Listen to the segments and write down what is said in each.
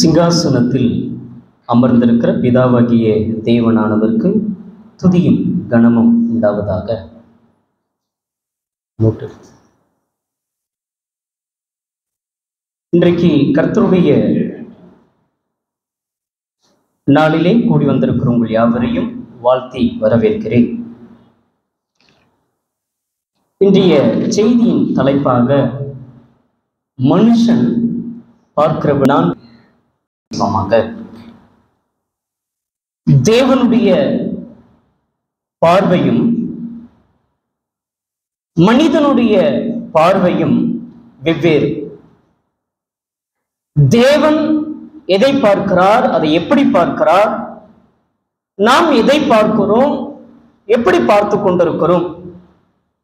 சிங்காசனத்தில் அமர்ந்திருக்கிற பிதாவாகிய தேவனானவருக்கு துதியும் கனமும் உண்டாவதாக. இன்றைக்கு கர்த்தருடைய நாளிலே கூடி வந்திருக்கிற உங்கள் யாவரையும் வாழ்த்தி வரவேற்கிறேன். இன்றைய செய்தியின் தலைப்பாக மனுஷன் பார்க்கிறவனான் சொன்னாங்க. தேவனுடைய பார்வையும் மனிதனுடைய பார்வையும் வெவ்வேறு. தேவன் எதை பார்க்கிறார் அதை எப்படி பார்க்கிறார் நாம் எதை பார்க்கிறோம் எப்படி பார்த்து கொண்டிருக்கிறோம்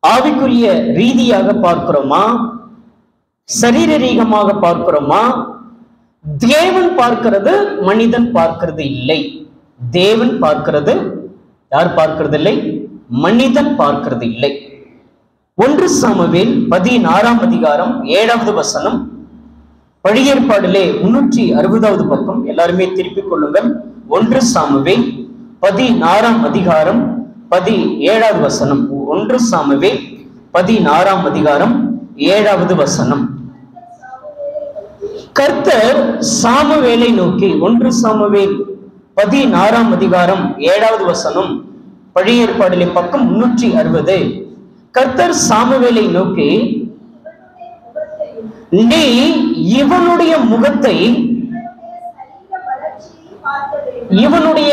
ஆவிக்குரிய ரீதியாக பார்க்கிறோமா சரீரரீகமாக பார்க்கிறோமா தேவன் பார்க்கிறது மனிதன் பார்க்கிறது இல்லை. தேவன் பார்க்கிறது யார் பார்க்கிறது இல்லை? மனிதன் பார்க்கிறது இல்லை. ஒன்று சாமுவேல் பதினாறாம் அதிகாரம் ஏழாவது வசனம். பழியற்பாடிலே முன்னூற்றி அறுபதாவது பக்கம் எல்லாருமே திருப்பிக் கொள்ளுங்கள். ஒன்று சாமுவேல் பதினாறாம் அதிகாரம் பதி ஏழாவது வசனம். ஒன்று சாமுவேல் பதினாறாம் அதிகாரம் ஏழாவது வசனம். கர்த்தர் சாமுவேலை நோக்கி ஒன்று சாமுவேல் பதினாறாம் அதிகாரம் ஏழாவது வசனம் பழைய ஏற்பாடிலே பக்கம் முன்னூற்றி அறுபது. கர்த்தர் சாமுவேலை நோக்கி நீ இவனுடைய முகத்தை இவனுடைய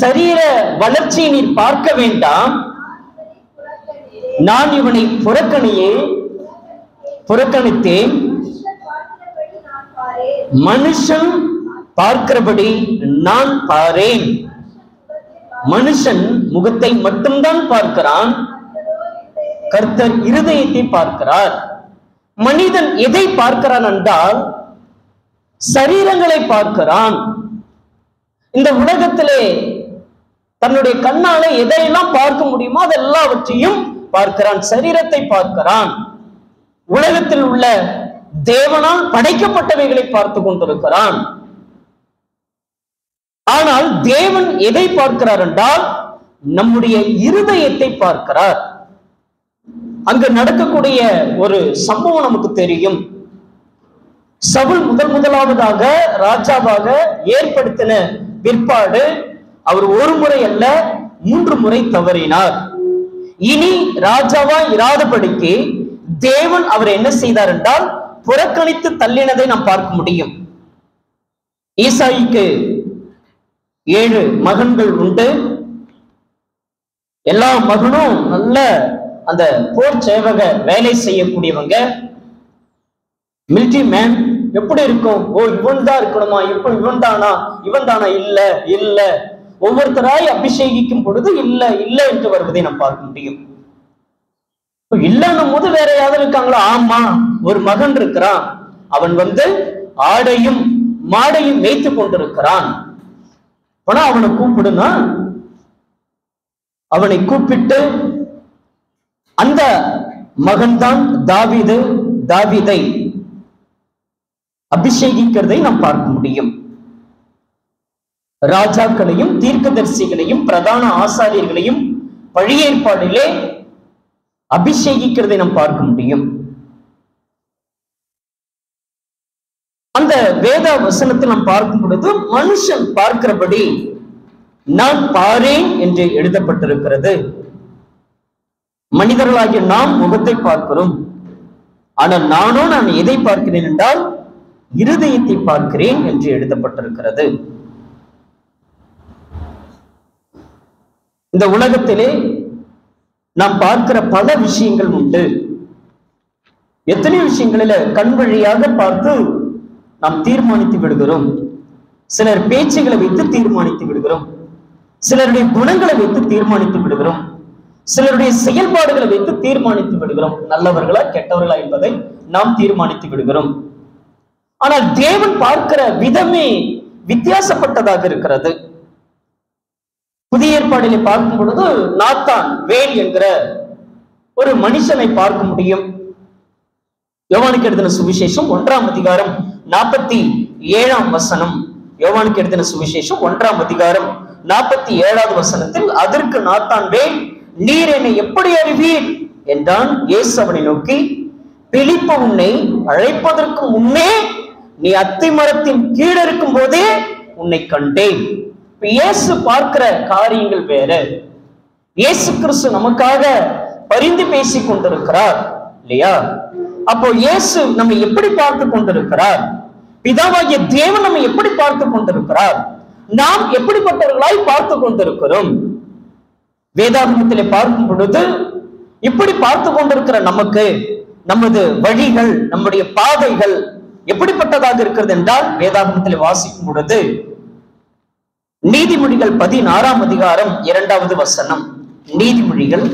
சரீர வளர்ச்சியை நீர் பார்க்க வேண்டாம். நான் இவனை புறக்கணியே புறக்கணித்தேன். மனுஷன் பார்க்கிறபடி நான் பாரேன். மனுஷன் முகத்தை மட்டும்தான் பார்க்கிறான். கர்த்தர் இருதயத்தை பார்க்கிறார். மனிதன் எதை பார்க்கிறான் என்றால் சரீரங்களை பார்க்கிறான். இந்த உலகத்திலே தன்னுடைய கண்ணால எதையெல்லாம் பார்க்க முடியுமோ அதெல்லாவற்றையும் பார்க்கிறான் சரீரத்தை பார்க்கிறான். உலகத்தில் உள்ள தேவனால் படைக்கப்பட்டவைகளை பார்த்து கொண்டிருக்கிறான். ஆனால் தேவன் எதை பார்க்கிறார் என்றால் நம்முடைய இருதயத்தை பார்க்கிறார். அங்கு நடக்கக்கூடிய ஒரு சம்பவம் நமக்கு தெரியும். சவுல் முதல் முதலாவதாக ராஜாவாக ஏற்படுத்தின பிற்பாடு அவர் ஒரு முறை அல்ல மூன்று முறை தவறினார். இனி ராஜாவா இராதபடிக்கு தேவன் அவர் என்ன செய்தார் என்றால் புறக்கணித்து தள்ளினதை நாம் பார்க்க முடியும். ஈசாய்க்கு ஏழு மகன்கள் உண்டு. எல்லா மகனும் நல்ல அந்த போர் சேவக வேலை செய்யக்கூடியவங்க. மிலிட்ரி மேன் எப்படி இருக்கும்? ஓ இவன் தான் இருக்கணுமா? இப்ப இவன் தானா இவன் தானா இல்ல இல்ல. ஒவ்வொருத்தராய் அபிஷேகிக்கும் பொழுது இல்ல இல்ல என்று வருவதை நாம் பார்க்க முடியும். இல்லைன்னும் போது வேற யாரும் இருக்காங்களா? ஆமா ஒரு மகன் இருக்கிறான். அவன் வந்து ஆடையும் மாடையும் மேய்த்து கொண்டிருக்கிறான். ஆனா அவனை கூப்பிடுனா அவனை கூப்பிட்டு அந்த மகன்தான் தாவிது தாவிதை அபிஷேகிக்கிறதை நாம் பார்க்க முடியும். ராஜாக்களையும் தீர்க்கதரிசிகளையும் பிரதான ஆசாரியர்களையும் பழைய ஏற்பாடிலே அபிஷேகிக்கிறதை நாம் பார்க்க முடியும். அந்த வேத வசனத்தை நாம் பார்க்கும் பொழுது மனுஷன் பார்க்கிறபடி நான் பாரேன் என்று எழுதப்பட்டிருக்கிறது. மனிதர்களாகிய நாம் முகத்தை பார்க்கிறோம். ஆனால் நானோ நான் எதை பார்க்கிறேன் என்றால் இருதயத்தை பார்க்கிறேன் என்று எழுதப்பட்டிருக்கிறது. இந்த உலகத்திலே நாம் பார்க்கிற பல விஷயங்கள் உண்டு. எத்தனை விஷயங்களில கண் வழியாக பார்த்து நாம் தீர்மானித்து விடுகிறோம். சிலர் பேச்சுகளை வைத்து தீர்மானித்து விடுகிறோம். சிலருடைய குணங்களை வைத்து தீர்மானித்து விடுகிறோம். சிலருடைய செயல்பாடுகளை வைத்து தீர்மானித்து விடுகிறோம். நல்லவர்களா கெட்டவர்களா என்பதை நாம் தீர்மானித்து விடுகிறோம். ஆனால் தேவன் பார்க்கிற விதமே வித்தியாசப்பட்டதாக இருக்கிறது. புதிய ஏற்பாடிலே பார்க்கும் பொழுது நாத்தான் வேல் என்கிற ஒரு மனுஷனை பார்க்க முடியும். யோவானுக்கு எழுதின சுவிசேஷம் ஒன்றாம் அதிகாரம் நாற்பத்தி ஏழாம் வசனம். யோவானுக்கு எழுதின சுவிசேஷம் ஒன்றாம் அதிகாரம் நாற்பத்தி ஏழாவது வசனத்தில் அதற்கு நாத்தான் வேல் நீர் என்னை எப்படி அறிவீர்? என்றான் இயேசு அவனை நோக்கி பிழிப்ப உன்னை அழைப்பதற்கு முன்னே நீ அத்தி மரத்தின் கீழ இருக்கும் போதே உன்னை கண்டேன். இயேசு பார்க்கிற காரியங்கள் வேற. இயேசு கிறிஸ்து நமக்காக பரிந்து பேசி கொண்டிருக்கிறார் இல்லையா? அப்போ இயேசு நம்ம எப்படி பார்த்து கொண்டிருக்கிறார்? பிதாவாகிய தேவன் நம்ம எப்படி பார்த்து கொண்டிருக்கிறார்? நாம் எப்படிப்பட்டவர்களாய் பார்த்து கொண்டிருக்கிறோம்? வேதாகமத்திலே பார்க்கும் பொழுது இப்படி பார்த்து கொண்டிருக்கிற நமக்கு நமது வழிகள் நம்முடைய பாதைகள் எப்படிப்பட்டதாக இருக்கிறது என்றால் வேதாகமத்தில் வாசிக்கும் பொழுது நீதிமொழிகள் பதினாறாம் அதிகாரம் இரண்டாவது வசனம். நீதிமொழிகள்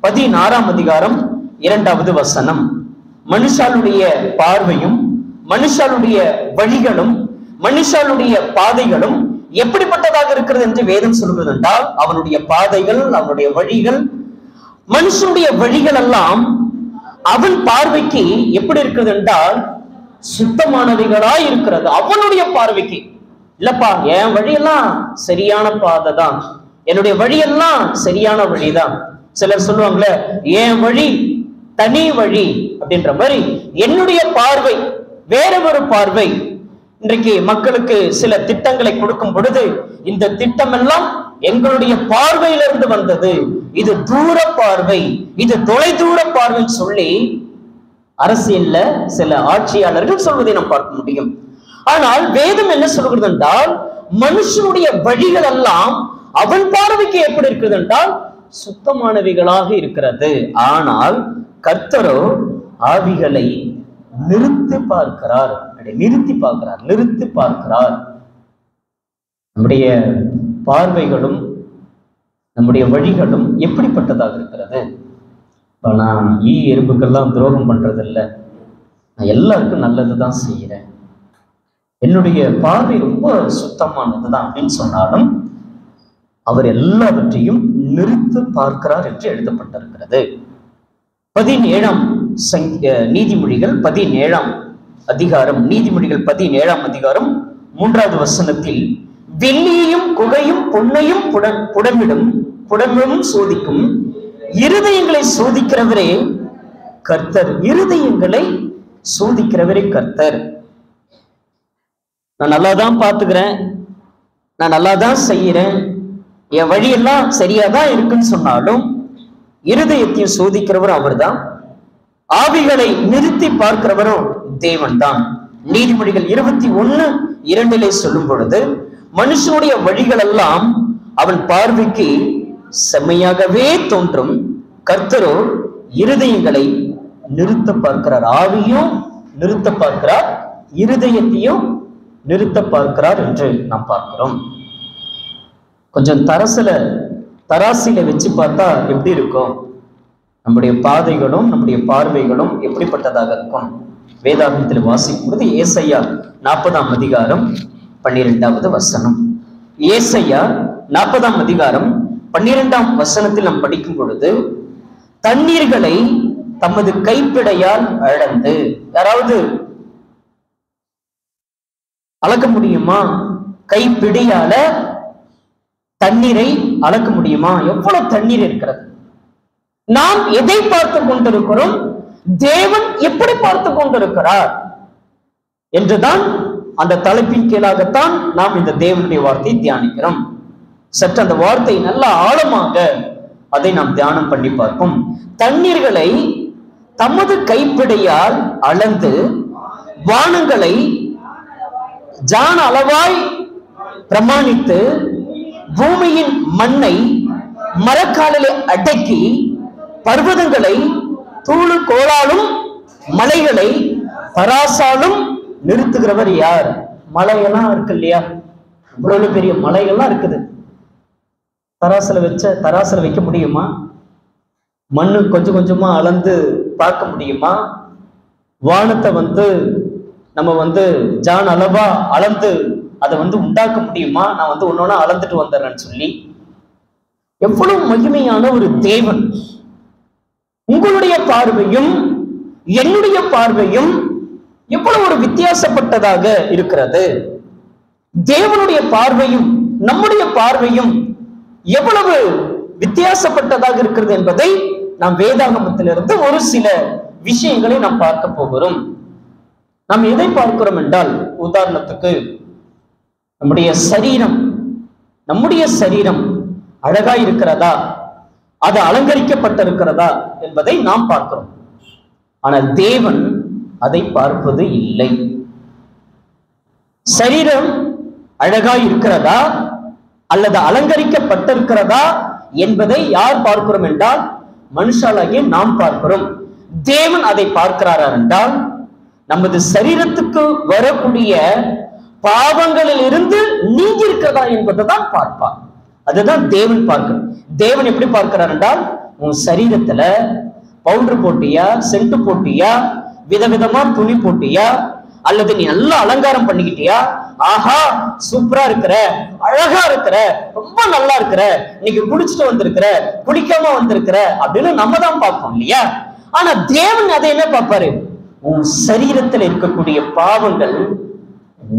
பதினாறாம் அதிகாரம் இரண்டாவது வசனம். மனுஷாளுடைய பார்வையும் மனுஷாளுடைய வழிகளும் மனுஷாளுடைய பாதைகளும் எப்படிப்பட்டதாக இருக்கிறது என்று வேதம் சொல்வது என்றால் அவனுடைய பாதைகள் அவனுடைய வழிகள் மனுஷனுடைய வழிகள் எல்லாம் அவன் பார்வைக்கு எப்படி இருக்கிறது என்றால் சுத்தமானவைகளாய் இருக்கிறது. அவனுடைய பார்வைக்கு. இல்லப்பா என் வழியெல்லாம் சரியான பாதை தான் என்னுடைய வழியெல்லாம் சரியான வழிதான். சிலர் சொல்லுவாங்களே என் வழி தனி வழி அப்படின்ற மாதிரி என்னுடைய பார்வை வேற ஒரு பார்வை. இன்றைக்கு மக்களுக்கு சில திட்டங்களை கொடுக்கும் பொழுது இந்த திட்டம் எல்லாம் எங்களுடைய பார்வையிலிருந்து வந்தது. இது தூர பார்வை. இது தொலை தூர பார்வைன்னு சொல்லி அரசியல்ல சில ஆட்சியாளர்கள் சொல்வதை நாம் பார்க்க முடியும். ஆனால் வேதம் என்ன சொல்கிறது என்றால் மனுஷனுடைய வழிகள் எல்லாம் அவன் பார்வைக்கு எப்படி இருக்கிறது என்றால் சுத்தமானவைகளாக இருக்கிறது. ஆனால் கர்த்தரோ ஆவிகளை நிறுத்தி பார்க்கிறார். அப்படி நிறுத்தி பார்க்கிறார் நிறுத்தி பார்க்கிறார். நம்முடைய பார்வைகளும் நம்முடைய வழிகளும் எப்படிப்பட்டதாக இருக்கிறது? இப்போ நான் ஈ எறும்புக்கெல்லாம் துரோகம் பண்றதில்ல. நான் எல்லாருக்கும் நல்லது தான் செய்கிறேன் என்னுடைய பார்வை ரொம்ப சுத்தமானது தான் அப்படின்னு சொன்னாலும் அவர் எல்லாவற்றையும் நிறுத்து பார்க்கிறார் என்று எழுதப்பட்டிருக்கிறது. பதினேழாம் நீதிமொழிகள் பதினேழாம் அதிகாரம் நீதிமொழிகள் பதினேழாம் அதிகாரம் மூன்றாவது வசனத்தில் வெள்ளியையும் குகையும் பொன்னையும் புட- புடமிடும் புடமிடும் சோதிக்கும். இருதயங்களை சோதிக்கிறவரே கர்த்தர். இருதயங்களை சோதிக்கிறவரே கர்த்தர். நான் நல்லா தான் பார்த்துக்கிறேன். நான் நல்லா தான் செய்யறேன் என் வழியெல்லாம் சரியா தான் இருக்குன்னு சொன்னாலும் இருதயத்தையும் சோதிக்கிறவர் அவர்தான். ஆவிகளை நிறுத்தி பார்க்கிறவரும் தேவன் தான் நீதிமொழிகள் இருபத்தி ஒண்ணு இரண்டிலே சொல்லும் பொழுது மனுஷனுடைய வழிகள் எல்லாம் அவன் பார்வைக்கு செம்மையாகவே தோன்றும். கர்த்தரோ இருதயங்களை நிறுத்த பார்க்கிறார். ஆவியும் நிறுத்த பார்க்கிறார். இருதயத்தையும் நிறுத்த பார்க்கிறார் என்று நாம் பார்க்கிறோம். கொஞ்சம் தரசுல தராசில வச்சு பார்த்தா எப்படி இருக்கும்? நம்முடைய பாதைகளும் நம்முடைய பார்வைகளும் எப்படிப்பட்டதாக இருக்கும்? வேதாகத்தில் வாசிக்கும் பொழுது ஏசையா நாற்பதாம் அதிகாரம் பன்னிரெண்டாவது வசனம். ஏசையா நாற்பதாம் அதிகாரம் பன்னிரெண்டாம் வசனத்தில் நாம் படிக்கும் பொழுது தண்ணீர்களை தமது கைப்பிடையால் அளந்து யாராவது அளக்க முடியுமா? கைப்பிடியால தண்ணீரை அளக்க முடியுமா? எவ்வளவு தண்ணீர் இருக்கிறது? நாம் எதை பார்த்து கொண்டிருக்கிறோம்? தேவன் எப்படி பார்த்து கொண்டிருக்கிறார்? என்றுதான் அந்த தலைப்பின் கீழாகத்தான் நாம் இந்த தேவனுடைய வார்த்தையை தியானிக்கிறோம். சற்று அந்த வார்த்தை நல்ல ஆழமாக அதை நாம் தியானம் பண்ணி பார்ப்போம். தண்ணீர்களை தமது கைப்பிடையால் அளந்து வானங்களை ஜான அளவாய் பிரமாணித்து பூமியின் மண்ணை மரக்காலிலே அடக்கி பர்வதங்களை தூளு கோளாலும் மலைகளை பராசாலும் நிறுத்துகிறவர் யார்? மலையெல்லாம் இருக்கு இல்லையா? இவ்வளவு பெரிய மலைகள்லாம் இருக்குது. தராசுல வச்ச தராசுல வைக்க முடியுமா? மண்ணு கொஞ்சம் கொஞ்சமா அளந்து பார்க்க முடியுமா? வானத்தை வந்து நம்ம வந்து ஜான் அளவா அளந்து அதை வந்து உண்டாக்க முடியுமா? நான் வந்து ஒன்னொன்னா அளந்துட்டு வந்துடுறேன்னு சொல்லி. எவ்வளவு மகிமையான ஒரு தேவன். உங்களுடைய பார்வையும் என்னுடைய பார்வையும் எவ்வளவு ஒரு வித்தியாசப்பட்டதாக இருக்கிறது. தேவனுடைய பார்வையும் நம்முடைய பார்வையும் எவ்வளவு வித்தியாசப்பட்டதாக இருக்கிறது என்பதை நாம் வேதாகமத்திலிருந்து ஒரு சில விஷயங்களை நாம் பார்க்க போகிறோம். நாம் எதை பார்க்கிறோம் என்றால் உதாரணத்துக்கு நம்முடைய சரீரம் நம்முடைய சரீரம் அழகா இருக்கிறதா? அது அலங்கரிக்கப்பட்டிருக்கிறதா? என்பதை நாம் பார்க்கிறோம். ஆனால் தேவன் அதை பார்ப்பது இல்லை. சரீரம் அழகா இருக்கிறதா? அல்லது அலங்கரிக்கப்பட்டிருக்கிறதா? என்பதை யார் பார்க்கிறோம் என்றால் மனுஷாலாகிய நாம் பார்க்கிறோம். தேவன் அதை பார்க்கிறாரா என்றால் நமது சரீரத்துக்கு வரக்கூடிய பாவங்களில் இருந்து நீங்கி இருக்கிறதா என்பதை தான் பார்ப்பார். அதுதான் தேவன் பார்க்க தேவன் எப்படி பார்க்கிறார் என்றால் உன் சரீரத்துல பவுடர் போட்டியா சென்ட் போட்டியா விதவிதமா துணி போட்டியா அல்லது நீ நல்லா அலங்காரம் பண்ணிக்கிட்டியா ஆஹா சூப்பரா இருக்கிற அழகா இருக்கிற ரொம்ப நல்லா இருக்கிற இன்னைக்கு குளிச்சுட்டு வந்திருக்கிற குளிக்காம வந்திருக்கிற அப்படின்னு நம்ம தான் பார்ப்போம் இல்லையா? ஆனா தேவன் அதை என்ன பார்ப்பாரு? உன் சரீரத்தில் இருக்கக்கூடிய பாவங்கள்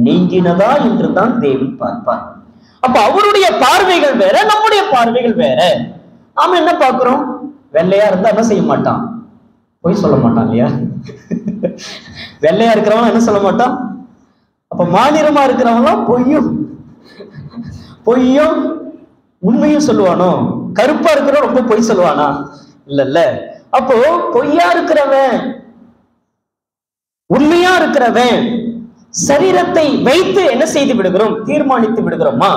நீங்கினதா என்று தான் தேவன் பார்ப்பார். அப்ப அவருடைய பார்வைகள் வேற நம்முடைய பார்வைகள் வேற. நாம என்ன பார்க்கிறோம்? வெள்ளையா இருந்தா என்ன செய்ய மாட்டான்? பொய் சொல்ல மாட்டான் இல்லையா? வெள்ளையா இருக்கிறவன் என்ன சொல்ல மாட்டான்? அப்ப மாநிலமா இருக்கிறவங்களாம் பொய்யும் பொய்யும் உண்மையும் சொல்லுவானோ? கருப்பா இருக்கிறவன் ரொம்ப பொய் சொல்லுவானா? இல்ல இல்ல அப்போ பொய்யா இருக்கிறவன் உண்மையா இருக்கிறவன் சரீரத்தை வைத்து என்ன செய்து விடுகிறோம்? தீர்மானித்து விடுகிறோமா?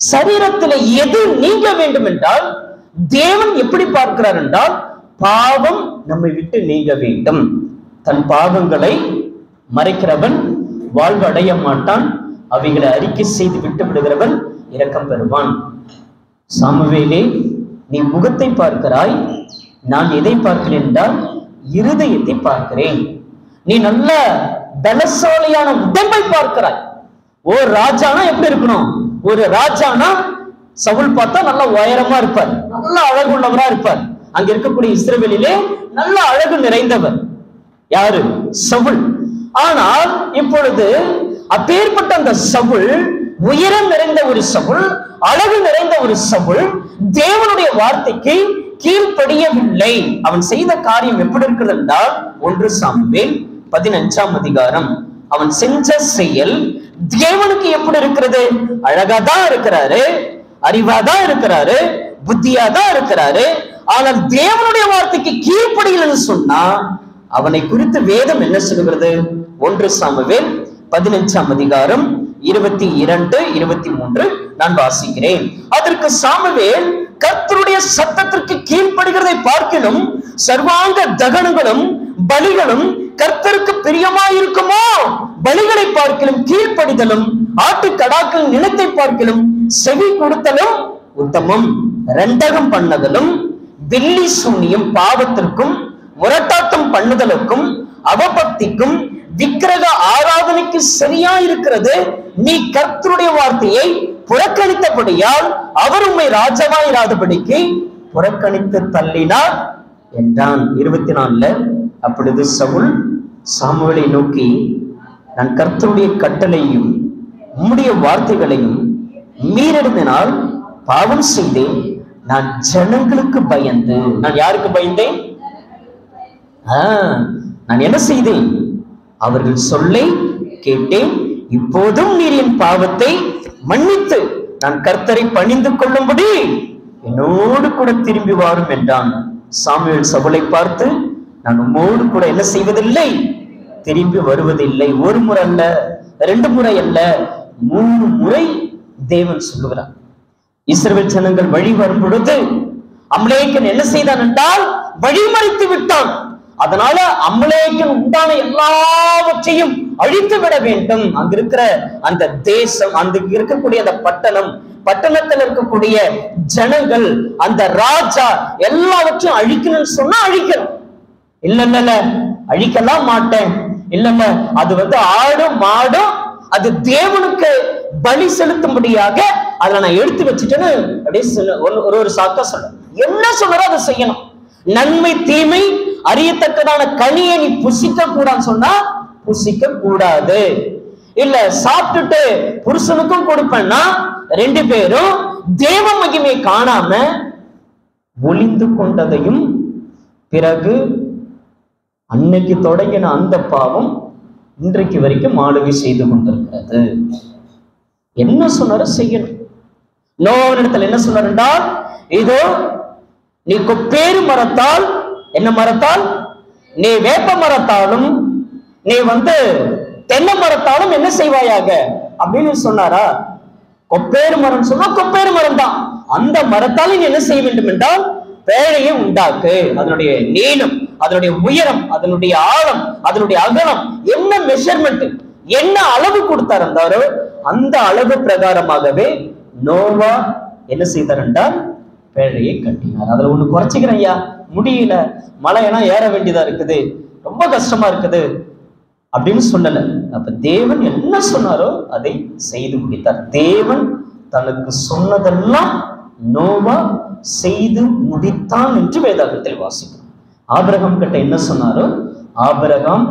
சரீரத்தில் எது நீங்க வேண்டும் என்றால் தேவன் எப்படி பார்க்கிறார் என்றால் பாவம் நம்மை விட்டு நீங்க வேண்டும். தன் பாவங்களை மறைக்கிறவன் வாழ்வு அடைய மாட்டான். அவைகளை அறிக்கை செய்து விட்டு விடுகிறவன் இரக்கம் பெறுவான். சாமுவேலே நீ முகத்தை பார்க்கிறாய். நான் எதை பார்க்கிறேன் என்றால் இருதயத்தை பார்க்கிறேன். நீ நல்ல பலசாலியான உடம்பை பார்க்கிறாய். ஓ ராஜானா எப்படி இருக்கணும்? ஒரு ராஜானா சவுல் பார்த்தா நல்ல உயரமா இருப்பார். நல்ல அழகுள்ளவரா இருப்பார். அங்க இருக்கக்கூடிய இஸ்ரவேலிலே நல்ல அழகு நிறைந்தவர். யாரு? சவுல். ஆனால் இப்பொழுது அப்பேற்பட்ட அந்த சவுல் உயரம் நிறைந்த ஒரு சவுல் அழகு நிறைந்த ஒரு சவுல் தேவனுடைய வார்த்தைக்கு கீழ்ப்படியவில்லை. அவன் செய்த காரியம் எப்படி இருக்கிறது என்றால் ஒன்று சாமுவேல் பதினஞ்சாம் அதிகாரம். அவன் செஞ்ச செயல் தேவனுக்கு எப்படி இருக்கிறது? அழகா தான் இருக்கிறாரு அறிவா தான் இருக்கிறாரு புத்தியா தான் இருக்கிறாரு. ஆனால் தேவனுடைய வார்த்தைக்கு கீழ்ப்படியலன்னு சொன்னா அவனை குறித்து வேதம் என்ன சொல்லுகிறது? ஒன்று சாமுவேல் பதினஞ்சாம் அதிகாரம் இருபத்தி இரண்டு இருபத்தி மூன்று நான் வாசிக்கிறேன். அதற்கு சாமுவேல் கர்த்தருடைய சத்தத்திற்கு கீழ்ப்படுகிறதை பார்க்கணும் சர்வாங்க தகனங்களும் பலிகளும் கர்த்தருக்கு பிரியமாயிருக்குமோ? பலிகளை பார்க்கலும் கீழ்ப்படிதலும் ஆட்டுக்கடாக்கள் நிலத்தை பார்க்கலும் செவி கொடுத்தலும் உத்தமம். ரெண்டகம் பண்ணதலும் வெள்ளி சூனியம் பாவத்திற்கும் முரட்டாட்டம் பண்ணுதலுக்கும் அவபக்திக்கும் விக்கிரக ஆராதனைக்கு சரியா இருக்கிறது நீ கர்த்தருடைய வார்த்தையை புறக்கணித்தபடியால் அவர் உண்மை ராஜாவாயிராதபடிக்கு புறக்கணித்து தள்ளினார் என்றான். இருபத்தி நாலுல அப்பொழுது சவுல் சாமுவேலை நோக்கி நான் கர்த்தருடைய கட்டளையும் உம்முடைய வார்த்தைகளையும் மீறடைந்தனால் பாவம் செய்தேன். நான் ஜனங்களுக்கு பயந்து நான் யாருக்கு பயந்தேன்? நான் என்ன செய்தேன்? அவர்கள் சொல்லை கேட்டேன். இப்போதும் நீர் என் பாவத்தை மன்னித்து நான் கர்த்தரை பணிந்து கொள்ளும்படி என்னோடு கூட திரும்பி வாரும் என்றான் சாமியல் சவுலை பார்த்து. நான் உம்மோடு கூட என்ன செய்வதில்லை? திரும்பி வருவதில்லை. ஒரு முறை அல்ல ரெண்டு முறை அல்ல மூணு முறை தேவன் சொல்லுகிறார். இஸ்ரவேல் ஜனங்கள் வழி வரும் பொழுது அம்லேக்கன் என்ன செய்தான் என்றால் வழிமறித்து விட்டான். அதனால அம்லேக்கன் உண்டான எல்லாவற்றையும் அழித்து விட வேண்டும். அங்க இருக்கிற அந்த தேசம் அந்த இருக்கக்கூடிய அந்த பட்டணம் பட்டணத்தில் இருக்கக்கூடிய ஜனங்கள் அந்த ராஜா எல்லாவற்றையும் அழிக்கணும்னு சொன்னா அழிக்கணும். இல்ல இல்ல இல்ல. அழிக்கலாம் மாட்டேன். இல்ல இல்ல. அது வந்து ஆடும் மாடும் அது தேவனுக்கு பலி செலுத்தும்படியாக அதுல நான் எடுத்து வச்சுட்டேன்னு அப்படியே சொல்ல- ஒரு- ஒரு ஒரு சாக்கா சொல்ல என்ன சொல்றோ அதை செய்யணும். நன்மை தீமை அறியத்தக்கதான கனியை நீ புசிக்க கூடாதுன்னு சொன்னா புசிக்க கூடாது. இல்ல சாப்பிட்டுட்டு புருஷனுக்கும் கொடுப்பேன்னா ரெண்டு பேரும் தேவ மகிமை காணாம ஒளிந்து கொண்டதையும் பிறகு அன்னைக்கு தொடங்கின அந்த பாவம் இன்றைக்கு வரைக்கும் ஆளுகை செய்து கொண்டிருக்கிறது. என்ன சொன்னாரோ? செய்யணும். நோவனிடத்தில் என்ன சொன்னார் என்றால் இதோ நீ கொப்பேறு மரத்தால் என்ன மரத்தால்? நீ வேப்ப மரத்தாலும் நீ வந்து தென்னை மரத்தாலும் என்ன செய்வாயாக? அப்படின்னு சொன்னாரா? கொப்பேறு மரம் சொன்னா கொப்பேறு மரம் தான் அந்த மரத்தால் நீ என்ன செய்ய வேண்டும் என்றால் பேழையை உண்டாக்கு. அதனுடைய நீளம் அதனுடைய உயரம் அதனுடைய ஆழம் அதனுடைய அகலம் என்ன மெஷர்மெண்ட் என்ன அளவு கொடுத்தார் இருந்தாரோ அந்த அளவு பிரகாரமாகவே நோவா என்ன செய்தார் என்றால் பேழையை கட்டினார். அதுல ஒண்ணு குறைச்சிக்கிறேன் ஐயா. முடியல. மலையெல்லாம் ஏற வேண்டியதா இருக்குது. ரொம்ப கஷ்டமா இருக்குது. அப்படின்னு சொல்லல. அப்ப தேவன் என்ன சொன்னாரோ அதை செய்து முடித்தார். தேவன் தனக்கு சொன்னதெல்லாம் நோவா செய்து முடித்தான் என்று வேதாகத்தில் வாசிக்கும். ஆபிரகாம் கிட்ட என்ன சொன்னாரோ? ஆபிரகாம்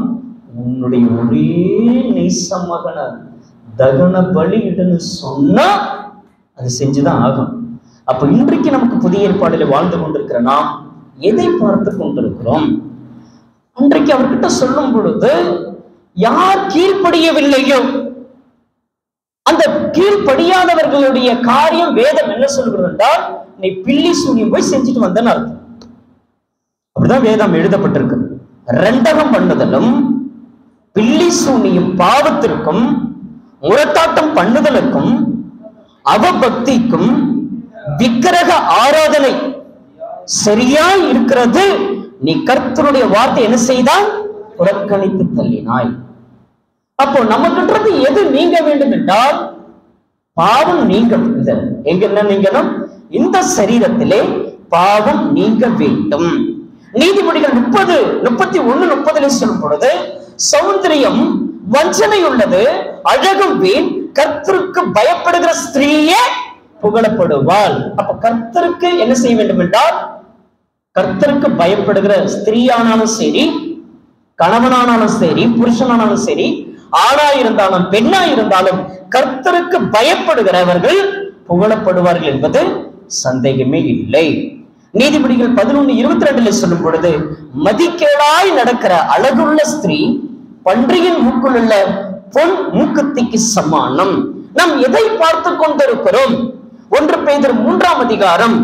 உன்னுடைய ஒரே நேச மகனை தகன பலியிடன்னு சொன்னா அது செஞ்சுதான் ஆகும். அப்ப இன்றைக்கு நமக்கு புதிய ஏற்பாடில் வாழ்ந்து கொண்டிருக்கிற நாம் எதை பார்த்து கொண்டிருக்கிறோம்? அன்றைக்கு அவர்கிட்ட சொல்லும் பொழுது யார் கீழ்ப்படியவில்லையோ அந்த கீழ்படியாதவர்களுடைய காரியம் வேதம் என்ன சொல்கிறது என்றால் நீ பில்லி சூனியம் போய் செஞ்சுட்டு வந்தேன்னு அர்த்தம். அப்படிதான் வேதம் எழுதப்பட்டிருக்கு. ரெண்டகம் பண்ணுதலும் பில்லி சூனியும் பாவத்திற்கும் முரட்டாட்டம் பண்ணுதலுக்கும் அவபக்திக்கும் விக்கிரக ஆராதனை சரியா இருக்கிறது. நீ கர்த்தருடைய வார்த்தை என்ன செய்தால் புறக்கணித்து தள்ளினாய். அப்போ நமக்கின்றது எது நீங்க வேண்டும் என்றால் பாவம் நீங்க இந்த எங்க என்ன நீங்கணும்? இந்த சரீரத்திலே பாவம் நீங்க வேண்டும். நீதிபதிகள் முப்பது முப்பத்தி ஒண்ணு முப்பதுல சொல்லும் பொழுது சௌந்தரியம் வஞ்சனை உள்ளது அழகும் வீண் கர்த்தருக்கு பயப்படுகிற ஸ்திரீயே புகழப்படுவாள். அப்ப கர்த்தருக்கு என்ன செய்ய வேண்டும் என்றால் கர்த்தருக்கு பயப்படுகிற ஸ்திரீயானாலும் சரி கணவனானாலும் சரி புருஷனானாலும் சரி ஆணா இருந்தாலும் பெண்ணா இருந்தாலும் கர்த்தருக்கு பயப்படுகிறவர்கள் புகழப்படுவார்கள் என்பது சந்தேகமே இல்லை. நீதிபதிகள் பதினொன்னு இருபத்தி ரெண்டுல சொல்லும் பொழுது மதிக்கேடாய் நடக்கிற அழகுள்ள ஸ்திரீ பன்றியின் மூக்குள்ள பொன் மூக்குத்திக்கு சமானம். நாம் எதை பார்த்து கொண்டிருக்கிறோம்? ஒன்று பெய்தர் மூன்றாம் அதிகாரம்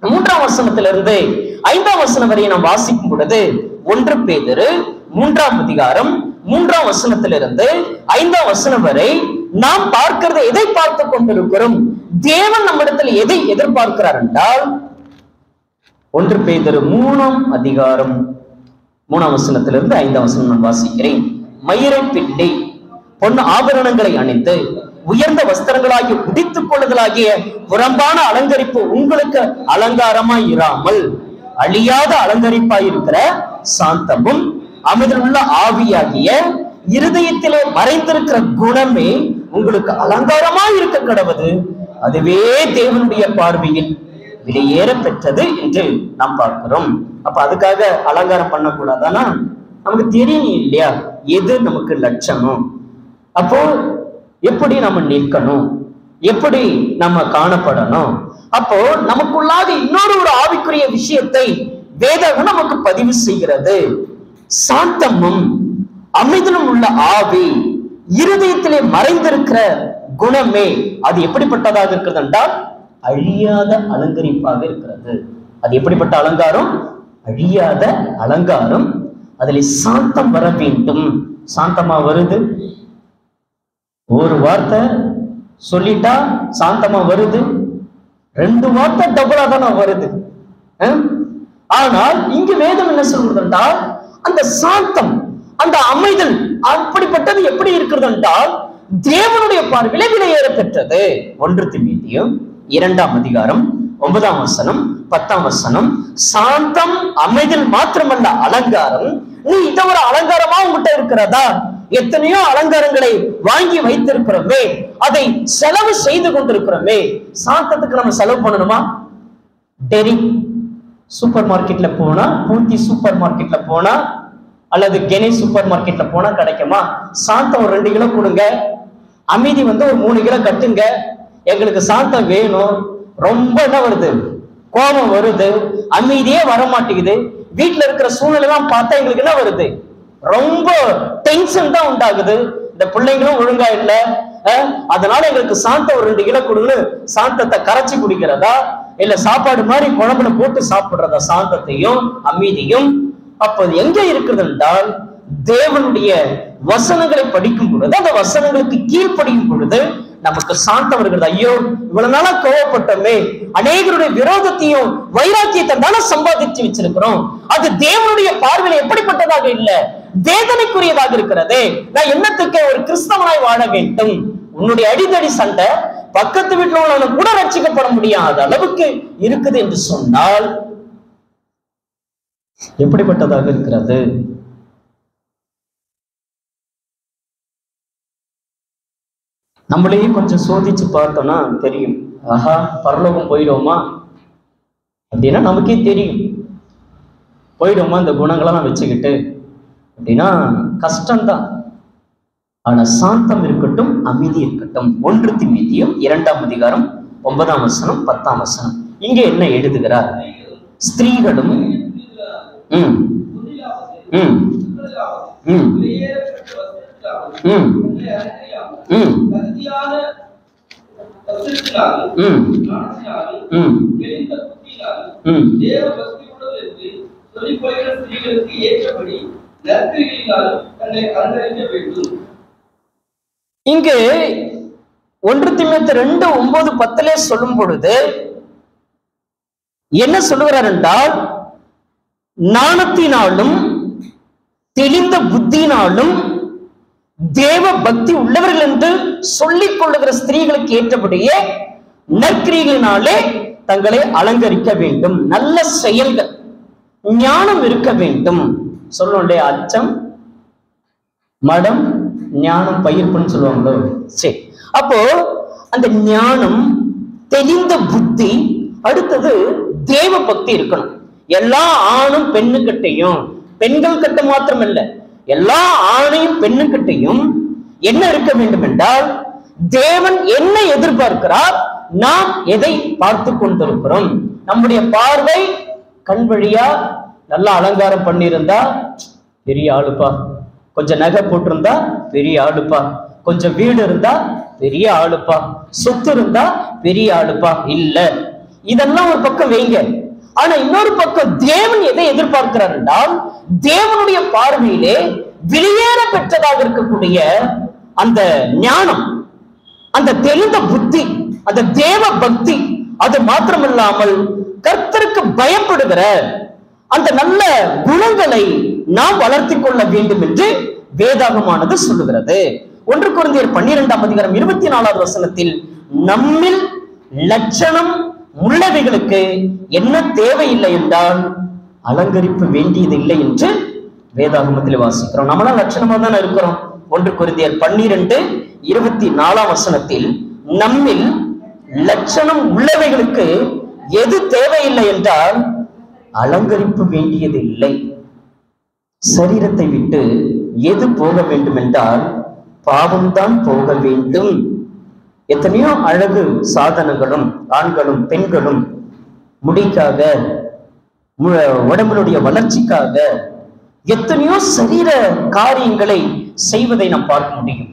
மூன்றாம் வசனத்திலிருந்து ஐந்தாம் வசனம் வரை நாம் வாசிக்கும் பொழுது ஒன்று பேதரு மூன்றாம் அதிகாரம் மூன்றாம் வசனத்திலிருந்து ஐந்தாம் வசனம் வரை நாம் பார்க்கிறதை எதை பார்த்து கொண்டிருக்கிறோம்? தேவன் நம்மிடத்தில் எதை எதிர்பார்க்கிறார் என்றால் ஒன்று பெய்தரு மூணாம் அதிகாரம் மூணாம் வசனத்திலிருந்து ஐந்தாம் வசனம் நான் வாசிக்கிறேன். மயிரை பிள்ளை பொன் ஆபரணங்களை அணிந்து உயர்ந்த வஸ்திரங்களாகி உடித்துக் கொள்ளுதலாகிய புறம்பான அலங்கரிப்பு உங்களுக்கு அலங்காரமாய் இராமல் அழியாத அலங்கரிப்பாய் இருக்கிற சாந்தமும் உள்ள ஆவியாகிய இருதயத்திலே மறைந்திருக்கிற குணமே உங்களுக்கு அலங்காரமா இருக்க கடவுது. அதுவே தேவனுடைய பார்வையில் வெளியேற பெற்றது என்று நாம் பார்க்கிறோம். அப்ப அதுக்காக அலங்காரம் பண்ணக்கூடாதானா? நமக்கு தெரியும் இல்லையா? எது நமக்கு லட்சணம்? அப்போ எப்படி நம்ம நிற்கணும்? எப்படி நம்ம காணப்படணும்? அப்போ நமக்குள்ளாக இன்னொரு ஒரு ஆவிக்குரிய விஷயத்தை வேதம் நமக்கு பதிவு செய்கிறது. சாந்தமும் அமைதலும் உள்ள ஆவி இருதயத்திலே மறைந்திருக்கிற குணமே அது எப்படிப்பட்டதாக இருக்கிறது என்றால் அழியாத அலங்கரிப்பாக இருக்கிறது. அது எப்படிப்பட்ட அலங்காரம்? அழியாத அலங்காரம். அதில் சாந்தம் வர வேண்டும். சாந்தமா வருது? ஒரு வார்த்தை சொல்லிட்டா சாந்தமா வருது? ரெண்டு வார்த்தை டபுளா தானே வருது. ஆனால் இங்கு வேதம் என்ன சொல்றது என்றால் அந்த சாந்தம் அந்த அமைதல் அப்படிப்பட்டது எப்படி இருக்கிறது என்றால் தேவனுடைய பார்வையில விலையேற பெற்றது ஒன்று திமீதியும் இரண்டாம் அதிகாரம் ஒன்பதாம் வசனம் பத்தாம் வசனம். சாந்தம் அமைதல் மாத்திரமல்ல அலங்காரம். நீ இத ஒரு அலங்காரமா உங்ககிட்ட இருக்கிறதா? எத்தனையோ அலங்காரங்களை வாங்கி வைத்திருக்கிறோமே அதை செலவு செய்து கொண்டிருக்கிறோமே. சாந்தத்துக்கு நம்ம செலவு பண்ணணுமா? டெரி சூப்பர் மார்க்கெட்ல போனா பூர்த்தி சூப்பர் மார்க்கெட்ல போனா அல்லது கெனேஷ் சூப்பர் மார்க்கெட்ல போனா கிடைக்குமா? சாந்தம் ஒரு ரெண்டு கிலோ கொடுங்க. அமைதி வந்து ஒரு மூணு கிலோ கட்டுங்க. எங்களுக்கு சாந்தம் வேணும். ரொம்ப என்ன வருது? கோபம் வருது. அமைதியே வர மாட்டேங்குது வீட்டுல இருக்கிற சூழ்நிலை பார்த்தா எங்களுக்கு என்ன வருது? ரொம்ப டென்ஷன் தான் உண்டாகுது. இந்த பிள்ளைங்களும் ஒழுங்கா இல்லை. அதனால எங்களுக்கு சாந்தம் ஒரு ரெண்டு கிலோ கொடுன்னு சாந்தத்தை கரைச்சி குடிக்கிறதா? இல்ல சாப்பாடு மாதிரி குழம்புல போட்டு சாப்பிடுறத சாந்தத்தையும் அமைதியும் அப்போது எங்க இருக்கிறது என்றால் தேவனுடைய வசனங்களை படிக்கும் பொழுது அந்த வசனங்களுக்கு கீழ்ப்படியும் பொழுது நமக்கு சாந்தம் இருக்கிறது ஐயோ இவ்வளவு நாளா கோவப்பட்டோமே. அநேகருடைய விரோதத்தையும் வைராக்கியத்தை தானே சம்பாதிச்சு வச்சிருக்கிறோம். அது தேவனுடைய பார்வையில எப்படிப்பட்டதாக இல்ல? வேதனைக்குரியதாக இருக்கிறதே. நான் என்னத்துக்கு ஒரு கிறிஸ்தவனாய் வாழ வேண்டும்? உன்னுடைய அடிதடி சண்டை பக்கத்து வீட்டுல உள்ளவனும் கூட ரட்சிக்கப்பட முடியாத அளவுக்கு இருக்குது என்று சொன்னால் எப்படிப்பட்டதாக இருக்கிறது? நம்மளையும் கொஞ்சம் சோதிச்சு பார்த்தோம்னா தெரியும். ஆஹா பரலோகம் போயிடுவோமா? அப்படின்னா நமக்கே தெரியும். போயிடுவோமா? இந்த குணங்களை நான் வச்சுக்கிட்டு. அப்படின்னா கஷ்டம்தான். ஆனா சாந்தம் இருக்கட்டும் அமைதி இருக்கட்டும் ஒன்று திமிதியும் இரண்டாம் அதிகாரம் ஒன்பதாம் வசனம் பத்தாம் வசனம். இங்கே என்ன எழுதுகிறார்? ஸ்திரீகளும் ம் ம் ம் ம் ம் ம் ம் ம். இங்கு ஒன்று திமுத்து ரெண்டு ஒன்பது பத்திலே சொல்லும் பொழுது என்ன சொல்லுகிறார் என்றால் நாணத்தினாலும் தெளிந்த புத்தியினாலும் தேவ பக்தி உள்ளவர்கள் என்று சொல்லிக் கொள்ளுகிற ஸ்திரீகளுக்கு ஏற்றபடியே நற்கிரிகளினாலே தங்களை அலங்கரிக்க வேண்டும். நல்ல செயல்கள் ஞானம் இருக்க வேண்டும். சொல்லும் அச்சம் மடம் ஞானம் பயிர்ப்புன்னு சொல்லுவாங்களோ சரி. அப்போ அந்த ஞானம் தெளிந்த புத்தி அடுத்தது தேவ பக்தி இருக்கணும். எல்லா ஆணும் பெண்ணுக்கிட்டையும் பெண்கள் கிட்ட மாத்திரம் இல்ல எல்லா ஆணையும் பெண்ணுக்கிட்டையும் என்ன இருக்க வேண்டும் என்றால் தேவன் என்ன எதிர்பார்க்கிறார் நாம் எதை பார்த்து கொண்டிருக்கிறோம். நம்முடைய பார்வை கண் வழியா நல்லா அலங்காரம் பண்ணியிருந்தா பெரிய ஆளுப்பா. கொஞ்சம் நகை போட்டிருந்தா பெரிய ஆளுப்பா. கொஞ்சம் வீடு இருந்தா பெரிய ஆளுப்பா. சொத்து இருந்தா பெரிய ஆளுப்பா. இல்ல. இதெல்லாம் ஒரு பக்கம் வைங்க. ஆனா இன்னொரு பக்கம் தேவன் எதை எதிர்பார்க்கிறார் என்றால் தேவனுடைய பார்வையிலே வெளியேற பெற்றதாக இருக்கக்கூடிய அந்த ஞானம் அந்த தெளிந்த புத்தி அந்த தேவ பக்தி அது மாத்திரமில்லாமல் கர்த்தருக்கு பயப்படுகிற அந்த நல்ல குணங்களை நாம் வளர்த்திக் கொள்ள வேண்டும் என்று வேதாகமானது சொல்லுகிறது. ஒன்று குழந்தையர் பன்னிரெண்டாம் அதிகாரம் இருபத்தி நாலாவது வசனத்தில் நம்மில் லட்சணம் உள்ளவைகளுக்கு என்ன தேவையில்லை என்றால் அலங்கரிப்பு வேண்டியது இல்லை என்று வேதாகமத்தில் வாசிக்கிறோம். நம்மளாம் லட்சணமா தானே இருக்கிறோம்? ஒன்று குருந்தியர் பன்னிரெண்டு இருபத்தி நாலாம் வசனத்தில் நம்மில் லட்சணம் உள்ளவைகளுக்கு எது தேவையில்லை என்றால் அலங்கரிப்பு வேண்டியது இல்லை. சரீரத்தை விட்டு எது போக வேண்டும் என்றால் பாவம்தான் போக வேண்டும். எத்தனையோ அழகு சாதனங்களும் ஆண்களும் பெண்களும் முடிக்காக மு- உடம்பினுடைய வளர்ச்சிக்காக எத்தனையோ சரீர காரியங்களை செய்வதை நாம் பார்க்க முடியும்.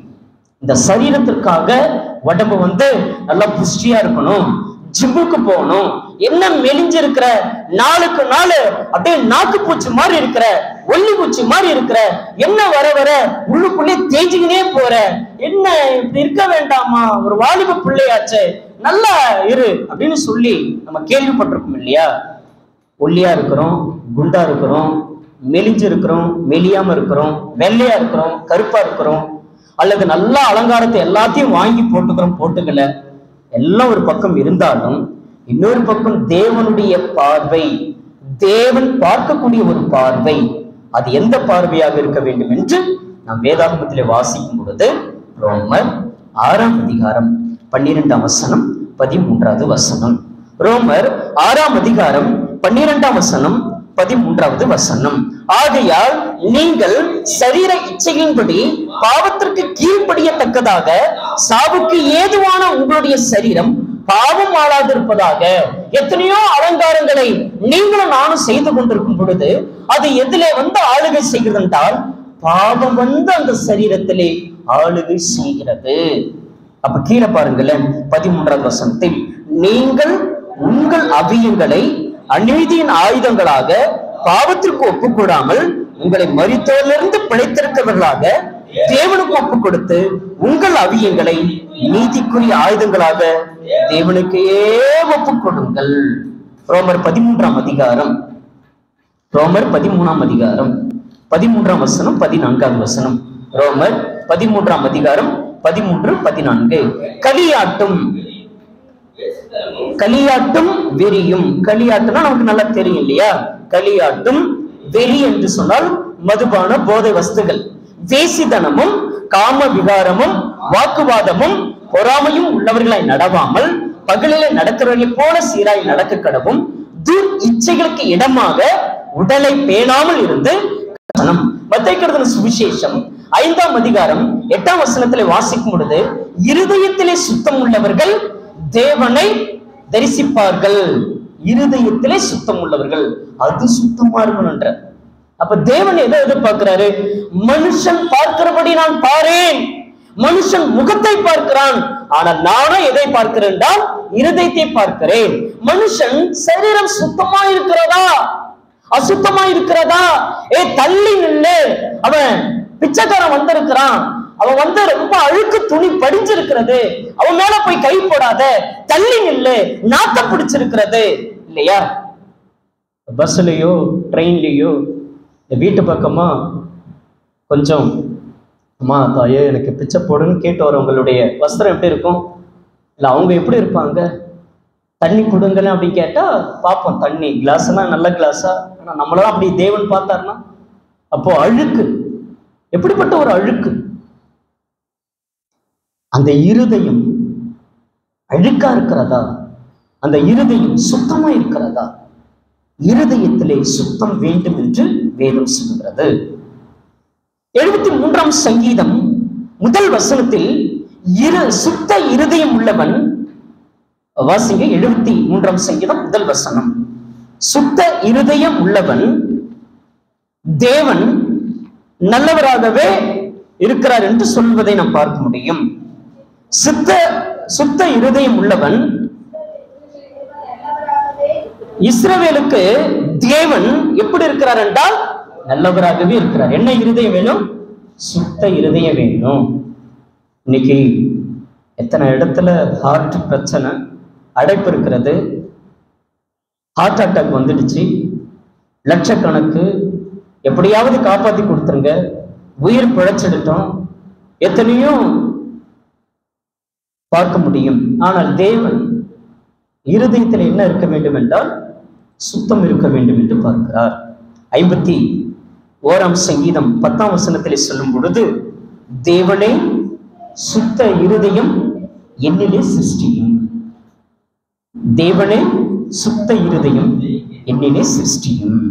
இந்த சரீரத்திற்காக உடம்பு வந்து நல்லா புஷ்டியா இருக்கணும். ஜிம்முக்கு போகணும். என்ன மெலிஞ்சிருக்கிற? நாளுக்கு நாள் அப்படியே நாக்கு பூச்சி மாதிரி இருக்கிற ஒல்லி பூச்சி மாதிரி இருக்கிற என்ன வர வர உள்ளுக்குள்ளே தேய்ச்சிக்கினே போற. என்ன இப்படி இருக்க வேண்டாமா? ஒரு வாலிப பிள்ளையாச்சே நல்லா இரு அப்படின்னு சொல்லி நம்ம கேள்விப்பட்டிருக்கோம் இல்லையா? ஒல்லியா இருக்கிறோம் குண்டா இருக்கிறோம் மெலிஞ்சு இருக்கிறோம் மெலியாம இருக்கிறோம் வெள்ளையா இருக்கிறோம் கருப்பா இருக்கிறோம் அல்லது நல்லா அலங்காரத்தை எல்லாத்தையும் வாங்கி போட்டுக்கிறோம் போட்டுக்கல. எல்லாம் ஒரு பக்கம் இருந்தாலும் இன்னொரு பக்கம் தேவனுடைய பார்வை தேவன் பார்க்கக்கூடிய ஒரு பார்வை அது எந்த பார்வையாக இருக்க வேண்டும் என்று நாம் வேதாகமத்தில் வாசிக்கும் பொழுது ரோமர் ஆறாம் அதிகாரம் பன்னிரெண்டாம் வசனம் பதிமூன்றாவது வசனம். ரோமர் ஆறாம் அதிகாரம் பன்னிரெண்டாம் வசனம் பதிமூன்றாவது வசனம். ஆகையால் நீங்கள் சரீர இச்சையின்படி பாவத்திற்கு கீழ்ப்படியத்தக்கதாக சாவுக்கு ஏதுவான உங்களுடைய சரீரம் பாவம் ஆளாதிருப்பதாக எத்தனையோ அலங்காரங்களை நீங்களும் நானும் செய்து கொண்டிருக்கும் பொழுது அது எதிலே வந்து ஆளுகை செய்கிறது என்றால் பாவம் வந்து அந்த சரீரத்திலே ஆளுகை செய்கிறது. அப்ப கீழே பாருங்களேன் பதிமூன்றாவது வசனத்தில் நீங்கள் உங்கள் அவியங்களை அநீதியின் ஆயுதங்களாக பாவத்திற்கு ஒப்புக்கூடாமல் உங்களை மரித்தோரிலிருந்து பிழைத்திருக்கிறவர்களாக தேவனுக்கு ஒப்பு கொடுத்து உங்கள் அவியங்களை நீதிக்குரிய ஆயுதங்களாக தேவனுக்கே ஒப்புக் கொடுங்கள் ரோமர் பதிமூன்றாம் அதிகாரம். ரோமர் பதிமூணாம் அதிகாரம். பதிமூன்றாம் வசனம் பதினான்காம் வசனம். ரோமர் பதிமூன்றாம் அதிகாரம் பதிமூன்று பதினான்கு. கலியாட்டும் களியாட்டும் வெறியும். களியாட்டுனா நமக்கு நல்லா தெரியும் இல்லையா? களியாட்டும் வெறி என்று சொன்னால் மதுபான போதை வஸ்துகள். தேசிதனமும் காம விகாரமும் வாக்குவாதமும் பொறாமையும் உள்ளவர்களாய் நடவாமல் பகலிலே நடக்கிறவர்களை போல சீராய் நடக்க கடவும் துர் இச்சைகளுக்கு இடமாக உடலை பேணாமல் இருந்து வசனம். சுவிசேஷம் ஐந்தாம் அதிகாரம் எட்டாம் வசனத்திலே வாசிக்கும் பொழுது இருதயத்திலே சுத்தம் உள்ளவர்கள் தேவனை தரிசிப்பார்கள். இருதயத்திலே சுத்தம் உள்ளவர்கள் அது சுத்தமா இருக்கணும்ன்ற அப்ப தேவன் எதை எதிர்பார்க்கிறாரு? மனுஷன் பார்க்கிறபடி நான் பாரேன். மனுஷன் முகத்தை பார்க்கிறான். ஆனால் நானும் எதை பார்க்கிறேன் இருதயத்தை பார்க்கிறேன். மனுஷன் சரீரம் சுத்தமா இருக்கிறதா? அசுத்தமா இருக்கிறதா? ஏ தள்ளி நில்லு. அவன் பிச்சைக்காரன் வந்திருக்கிறான். அவன் வந்து ரொம்ப அழுக்கு துணி படிஞ்சிருக்கிறது. அவன் மேல போய் கை போடாத. தள்ளி நில்லு. நாத்த பிடிச்சிருக்கிறது. இல்லையா? பஸ்லயோ ட்ரெயின்லயோ இந்த வீட்டு பக்கமா கொஞ்சம் அம்மா தாயோ எனக்கு பிச்சை போடுன்னு கேட்டு வரவங்களுடைய வஸ்திரம் எப்படி இருக்கும்? இல்லை அவங்க எப்படி இருப்பாங்க? தண்ணி கொடுங்கன்னு அப்படின்னு கேட்டா பார்ப்போம் தண்ணி. கிளாஸ்னா நல்ல கிளாஸா? ஆனால் நம்மளாம் அப்படி தேவன் பார்த்தாருன்னா? அப்போ அழுக்கு. எப்படிப்பட்ட ஒரு அழுக்கு? அந்த இருதயம் அழுக்கா இருக்கிறதா? அந்த இருதயம் சுத்தமா இருக்கிறதா? இருதயத்திலே சுத்தம் வேண்டும் என்று வேதம் சொல்கிறது எழுபத்தி மூன்றாம் சங்கீதம் முதல் வசனத்தில் இரு சுத்த இருதயம் உள்ளவன் வாசிங்க எழுபத்தி மூன்றாம் சங்கீதம் முதல் வசனம். சுத்த இருதயம் உள்ளவன் தேவன் நல்லவராகவே இருக்கிறார் என்று சொல்வதை நாம் பார்க்க முடியும். சுத்த சுத்த இருதயம் உள்ளவன் இஸ்ரவேலுக்கு தேவன் எப்படி இருக்கிறார் என்றால் நல்லவராகவே இருக்கிறார். என்ன இருதயம் வேணும்? சுத்த இருதயம் வேணும். இன்னைக்கு எத்தனை இடத்துல ஹார்ட் பிரச்சனை அடைப்பு இருக்கிறது. ஹார்ட் அட்டாக் வந்துடுச்சு. லட்சக்கணக்கு எப்படியாவது காப்பாற்றி கொடுத்துருங்க. உயிர் பிழைச்சிடட்டும். எத்தனையும் பார்க்க முடியும். ஆனால் தேவன் இருதயத்தில் என்ன இருக்க வேண்டும் என்றால் சுத்தம் இருக்க வேண்டும் என்று பார்க்கிறார். ஐம்பத்தி ஓராம் சங்கீதம் பத்தாம் வசனத்திலே சொல்லும் பொழுது தேவனே சுத்த இருதயம் என்னிலே சிருஷ்டியும். தேவனே சுத்த இருதயம் என்னிலே சிருஷ்டியும்.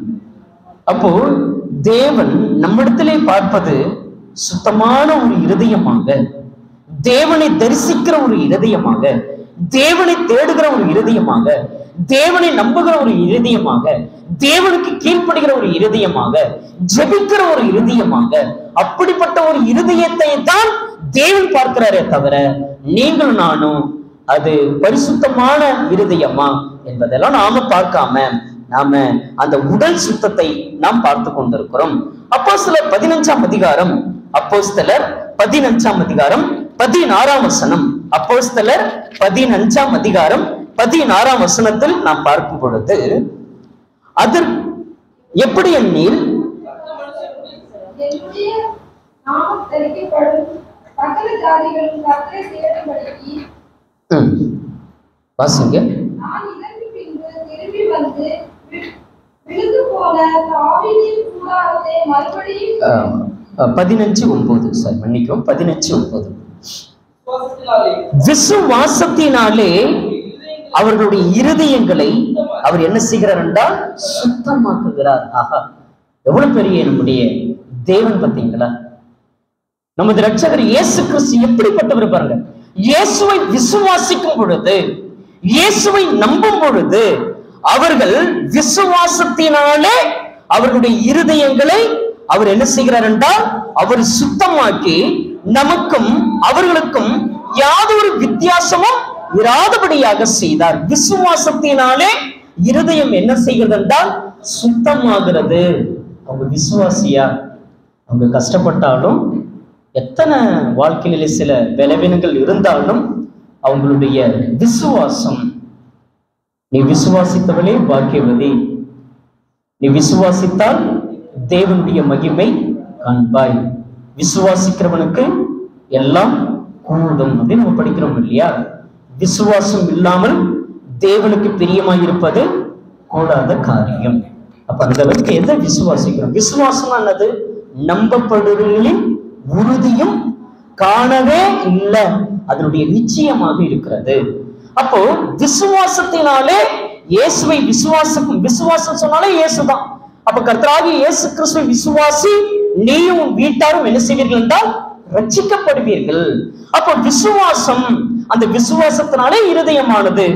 அப்போ தேவன் நம்மிடத்திலே பார்ப்பது சுத்தமான ஒரு இருதயமாக தேவனை தரிசிக்கிற ஒரு இருதயமாக தேவனை தேடுகிற ஒரு இருதயமாக தேவனை நம்புகிற ஒரு இருதயமாக தேவனுக்கு கீழ்ப்படுகிற ஒரு இருதயமாக ஜெபிக்கிற ஒரு இருதயமாக அப்படிப்பட்ட ஒரு இருதயத்தை தான் தேவன் பார்க்கிறாரே தவிர நீங்கள் நானும் அது பரிசுத்தமான இருதயமா என்பதெல்லாம் நாம பார்க்காம நாம அந்த உடல் சுத்தத்தை நாம் பார்த்து கொண்டிருக்கிறோம். அப்போ சிலர் பதினஞ்சாம் அதிகாரம் அப்போ சிலர் பதினஞ்சாம் அதிகாரம் பதினாறாம் வசனம். அப்போஸ்தலர் பதினஞ்சாம் அதிகாரம் பதினாறாம் வசனத்தில் நாம் பார்க்கும் பொழுது அதர் எப்படி எண்ணில் வாசிங்க. பதினஞ்சு ஒன்பது. சார் மன்னிக்கும் பதினஞ்சு ஒன்பது. விசுவாசத்தினாலே அவர்களுடைய இருதயங்களை அவர் என்ன செய்கிறார் என்றால் சுத்தமாக்குகிறார். ஆகா எவ்வளவு பெரிய நம்முடைய தேவன் பார்த்தீங்களா? நமது ரட்சகர் இயேசு கிறிஸ்து எப்படிப்பட்டவர் பாருங்க. இயேசுவை விசுவாசிக்கும் பொழுது இயேசுவை நம்பும் பொழுது அவர்கள் விசுவாசத்தினாலே அவர்களுடைய இருதயங்களை அவர் என்ன செய்கிறார் என்றால் அவர் சுத்தமாக்கி நமக்கும் அவர்களுக்கும் யாதொரு வித்தியாசமும் இராதபடியாக செய்தார். விசுவாசத்தினாலே இருதயம் என்ன செய்கிறது என்றால் சுத்தமாகிறது. அவங்க விசுவாசியா? அவங்க கஷ்டப்பட்டாலும் எத்தனை வாழ்க்கையில சில பலவீனங்கள் இருந்தாலும் அவங்களுடைய விசுவாசம் நீ விசுவாசித்தவளே பாக்கியவதி. நீ விசுவாசித்தால் தேவனுடைய மகிமை காண்பாய். விசுவாசிக்கிறவனுக்கு எல்லாம் கூடும் அப்படின்னு நம்ம படிக்கிறோம் இல்லையா? விசுவாசம் இல்லாமல் தேவனுக்கு பிரியமாயிருப்பது கூடாத காரியம். அப்ப அந்த அளவுக்கு எதை விசுவாசிக்கிறோம்? விசுவாசம் என்னது? நம்பப்படுவர்களின் உறுதியும் காணவே இல்லை. அதனுடைய நிச்சயமாக இருக்கிறது. அப்போ விசுவாசத்தினாலே இயேசுவை விசுவாசம் விசுவாசம் சொன்னாலே இயேசுதான். அப்ப கர்த்தராகி இயேசு கிறிஸ்துவை விசுவாசி நீயும் வீட்டாரும் என்ன செய்வீர்கள் என்றால் ரட்சிக்கப்படுவீர்கள். அப்ப விசுவாசம் அந்த விசுவாசத்தினாலே இருதயமானது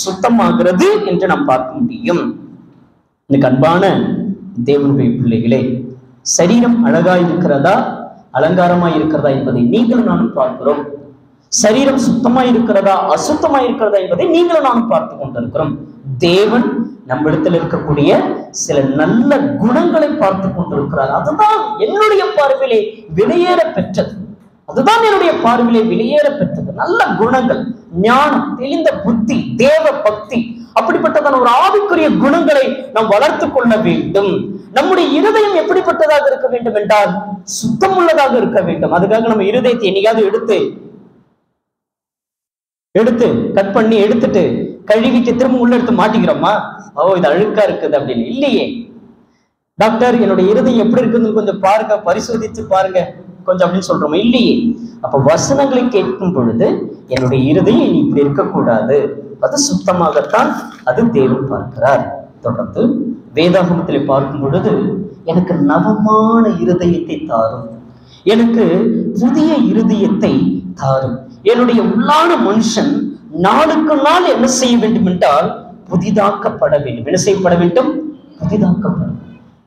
சுத்தமாகிறது என்று நாம் பார்க்க முடியும். எனக்கு அன்பான தேவனுடைய பிள்ளைகளே சரீரம் அழகா இருக்கிறதா அலங்காரமா இருக்கிறதா என்பதை நீங்களும் நானும் பார்க்கிறோம். சரீரம் சுத்தமா இருக்கிறதா அசுத்தமா இருக்கிறதா என்பதை நீங்களும் நானும் பார்த்து கொண்டிருக்கிறோம். தேவன் நம்மிடத்தில் இருக்கக்கூடிய சில நல்ல குணங்களை பார்த்து கொண்டிருக்கிறார். அதுதான் என்னுடைய பார்வையிலே வெளியேற பெற்றது அதுதான் என்னுடைய பார்வையிலே வெளியேற பெற்றது நல்ல குணங்கள் ஞானம் தெளிந்த புத்தி தேவ பக்தி அப்படிப்பட்டதான ஒரு ஆவிக்குரிய குணங்களை நாம் வளர்த்து கொள்ள வேண்டும். நம்முடைய இருதயம் எப்படிப்பட்டதாக இருக்க வேண்டும் என்றால் சுத்தமுள்ளதாக இருக்க வேண்டும். அதுக்காக நம்ம இருதயத்தை என்னையாவது எடுத்து எடுத்து கட் பண்ணி எடுத்துட்டு கழுவிட்டு திரும்ப உள்ள எடுத்து மாட்டிக்கிறோமா ஓ இது அழுக்கா இருக்குது அப்படின்னு. இல்லையே. டாக்டர் என்னுடைய இருதயம் எப்படி இருக்குதுன்னு கொஞ்சம் பாருங்க பரிசோதித்து பாருங்க. கொஞ்சம் அப்படின்னு சொல்றோமா? இல்லையே. அப்ப வசனங்களை கேட்கும் பொழுது என்னுடைய இருதயம் இனி இப்படி இருக்கக்கூடாது. அது சுத்தமாகத்தான் அது தேவன் பார்க்கிறார். தொடர்ந்து வேதாகமத்திலே பார்க்கும் பொழுது எனக்கு நவமான இருதயத்தை தாரும். எனக்கு புதிய இருதயத்தை தாரும். என்னுடைய உள்ளான மனுஷன் நாளுக்கு நாள் என்ன செய்ய வேண்டும் என்றால் புதிதாக்கப்பட வேண்டும். என்ன செய்யப்பட வேண்டும்? புதிதாக்கப்பட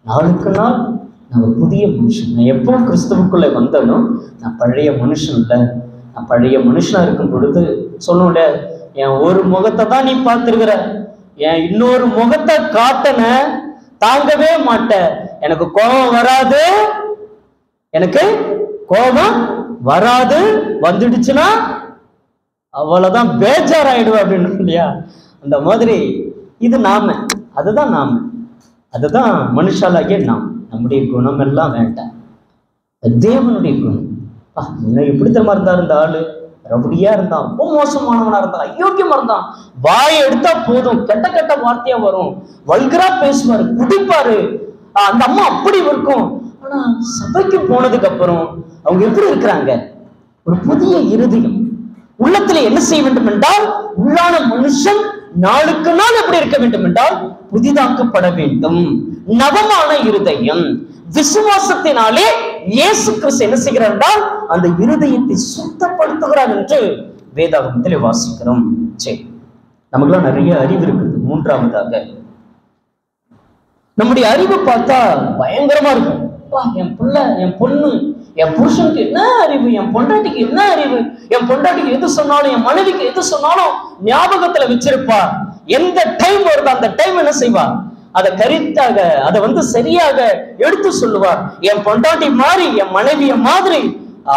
நாளுக்கு நாள் நான் புதிய மனுஷன். நான் எப்போ கிறிஸ்துவுக்குள்ளே வந்தனோ நான் பழைய மனுஷன் இல்லை. நான் பழைய மனுஷனா இருக்கும் பொழுது சொல்லணும்ல என் ஒரு முகத்தை தான் நீ பார்த்துருக்கிற. என் இன்னொரு முகத்தை காட்டன தாங்கவே மாட்டேன் எனக்கு கோபம் வராது. எனக்கு கோபம் வராது வந்துடுச்சுன்னா அவ்வளவுதான் பேஜாராயிடுவேன் அப்படின்னு இல்லையா? அந்த மாதிரி இது நாம அதுதான் நாம. அதுதான் மனுஷாலாகிய நாம். நம்முடைய குணம் எல்லாம் வேண்டாம் தேவனுடைய குணம். எப்படி தெரியுமா இருந்தா இருந்த ஆளு? ரவுடியா இருந்தான் ரொம்ப மோசமானவனா இருந்தான் அயோக்கியமா இருந்தான். வாயை எடுத்தா போதும் கெட்ட கெட்ட வார்த்தையா வரும். வல்கரா பேசுவாரு குடிப்பாரு. அந்த அம்மா அப்படி இருக்கும். ஆனால் சபைக்கு போனதுக்கு அப்புறம் அவங்க எப்படி இருக்கிறாங்க? ஒரு புதிய இருதயம். உள்ளத்துல என்ன செய்ய வேண்டும் என்றால் உள்ளான மனுஷன் நாளுக்கு நாள் எப்படி இருக்க வேண்டும் என்றால் புதிதாக்கப்பட வேண்டும். நவமான இருதயம். விசுவாசத்தினாலே இயேசு கிறிஸ்து என்ன செய்கிறார் என்றால் அந்த இருதயத்தை சுத்தப்படுத்துகிறார் என்று வேதாகமத்தில் வாசிக்கிறோம். சரி நமக்குலாம் நிறைய அறிவு இருக்குது. மூன்றாவதாக நம்முடைய அறிவு பார்த்தா பயங்கரமா இருக்கும். அப்பா, என் பிள்ளை என் பொண்ணு என் புருஷனுக்கு என்ன அறிவு என் பொண்டாட்டிக்கு என்ன அறிவு என் பொண்டாட்டிக்கு எது சொன்னாலும் என் மனைவிக்கு எது சொன்னாலும் ஞாபகத்துல வச்சிருப்பா எந்த டைம் வருதோ அந்த டைம் என்ன செய்வா அதை கரித்தாக அதை வந்து சரியாக எடுத்து சொல்லுவா என் பொண்டாட்டி மாதிரி என் மனைவிய மாதிரி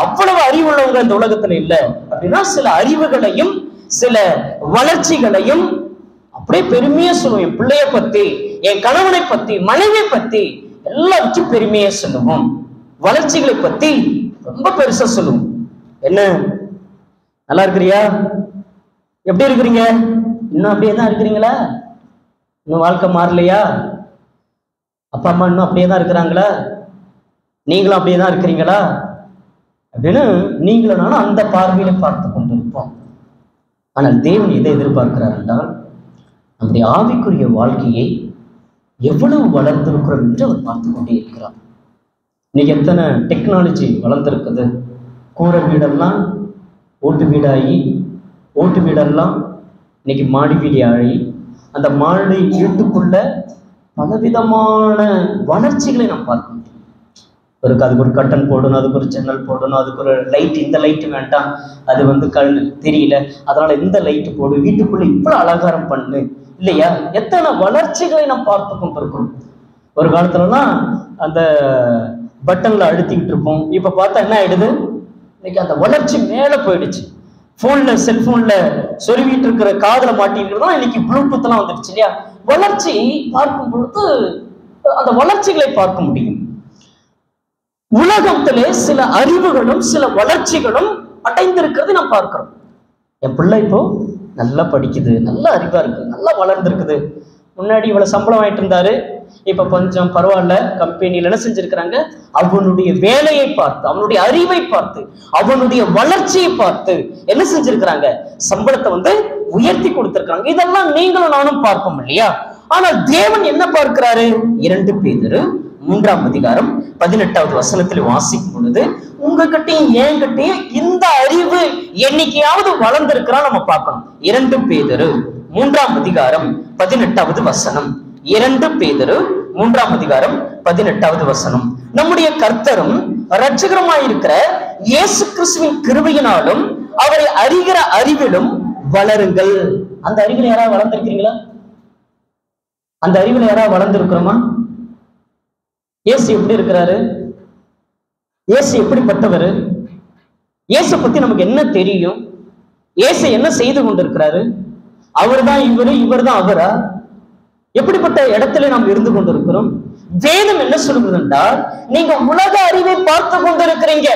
அவ்வளவு அறிவுள்ளவங்க இந்த உலகத்துல இல்ல. அப்படின்னா சில அறிவுகளையும் சில வளர்ச்சிகளையும் அப்படியே பெருமையா சொல்லுவோம். என் பிள்ளைய பத்தி என் கணவனை பத்தி மனைவியை பத்தி எல்லாத்தையும் பெருமையா சொல்லுவோம். வளர்ச்சிகளை பத்தி ரொம்ப பெருசா சொல்லுவோம். என்ன? நல்லா இருக்கிறியா? எப்படி இருக்கிறீங்க? இன்னும் அப்படியே தான் இருக்கிறீங்களா? இன்னும் வாழ்க்கை மாறலையா? அப்பா அம்மா இன்னும் அப்படியே தான் இருக்கிறாங்களா? நீங்களும் அப்படியே தான் இருக்கிறீங்களா? அப்படின்னு நீங்களும் நானும் அந்த பார்வையில பார்த்து கொண்டிருப்போம். ஆனால் தேவன் எதை எதிர்பார்க்கிறார் என்றால் நம்முடைய ஆவிக்குரிய வாழ்க்கையை எவ்வளவு வளர்ந்திருக்கிறோம் என்று அவர் பார்த்து கொண்டே இருக்கிறார். இன்னைக்கு எத்தனை டெக்னாலஜி வளர்ந்துருக்குது? கூரை வீடெல்லாம் ஓட்டு வீடாகி ஓட்டு வீடெல்லாம் இன்னைக்கு மாடி வீடு ஆகி அந்த மாடி வீட்டுக்குள்ள பலவிதமான வளர்ச்சிகளை நாம் பார்க்க முடியும். ஒரு அதுக்கு ஒரு கட்டன் போடணும் அதுக்கு ஒரு ஜன்னல் போடணும் அதுக்கு ஒரு லைட் இந்த லைட்டு வேண்டாம் அது வந்து கல் தெரியல. அதனால இந்த லைட்டு போடு வீட்டுக்குள்ளே இவ்வளோ அலங்காரம் பண்ணு இல்லையா? எத்தனை வளர்ச்சிகளை நாம் பார்த்து கொண்டிருக்கிறோம்? ஒரு காலத்துலலாம் அந்த பட்டன்ல அழுத்திக்கிட்டு இருப்போம். இப்ப பார்த்தா என்ன ஆயிடுது? இன்னைக்கு அந்த வளர்ச்சி மேல போயிடுச்சு. போன்ல செல்போன்ல சொருவிட்டு இருக்கிற காதல மாட்டிருக்கிறதா இன்னைக்கு ப்ளூடூத் எல்லாம் வந்துடுச்சு இல்லையா? வளர்ச்சி பார்க்கும் பொழுது அந்த வளர்ச்சிகளை பார்க்க முடியும். உலகத்திலே சில அறிவுகளும் சில வளர்ச்சிகளும் அடைந்திருக்கிறது நாம் பார்க்கிறோம். என் பிள்ளை இப்போ நல்லா படிக்குது நல்ல அறிவாக இருக்குது நல்லா வளர்ந்துருக்குது. முன்னாடி இவ்வளோ சம்பளம் வாங்கிட்டு இருந்தாரு. இப்போ கொஞ்சம் பரவாயில்ல கம்பெனியில் என்ன செஞ்சுருக்கிறாங்க? அவனுடைய வேலையை பார்த்து அவனுடைய அறிவை பார்த்து அவனுடைய வளர்ச்சியை பார்த்து என்ன செஞ்சிருக்கிறாங்க? சம்பளத்தை வந்து உயர்த்தி கொடுத்துருக்காங்க இதெல்லாம் நீங்களும் நானும் பார்ப்போம் இல்லையா? ஆனால் தேவன் என்ன பார்க்கிறாரு? இரண்டு பேதரு மூன்றாம் அதிகாரம் பதினெட்டாவது வசனத்தில் வாசிக்கும் பொழுது உங்ககிட்டயும் என்கிட்டயும் இந்த அறிவு என்னைக்கையாவது வளர்ந்திருக்கிறா நம்ம பார்க்கணும். இரண்டு பேதரு மூன்றாம் அதிகாரம் பதினெட்டாவது வசனம். இரண்டு பேதரு மூன்றாம் அதிகாரம் பதினெட்டாவது வசனம். நம்முடைய கர்த்தரும் இருக்கிற இயேசு கிறிஸ்துவின் கிருபையினாலும் அவரை அறிகிற அறிவிலும் வளருங்கள். அந்த அறிவில் யாராவது வளர்ந்திருக்கிறீங்களா? அந்த அறிவில் யாராவது வளர்ந்திருக்கிறோமா? இயேசு எப்படி இருக்கிறாரு? இயேசு எப்படிப்பட்டவர்? இயேசு பத்தி நமக்கு என்ன தெரியும்? இயேசு என்ன செய்து கொண்டிருக்கிறாரு? அவர்தான் இவரு இவர்தான் அவரா? எப்படிப்பட்ட இடத்துல நாம் இருந்து கொண்டிருக்கிறோம்? வேதம் என்ன சொல்கிறது என்றால் நீங்க உலக அறிவை பார்த்து கொண்டிருக்கிறீங்க.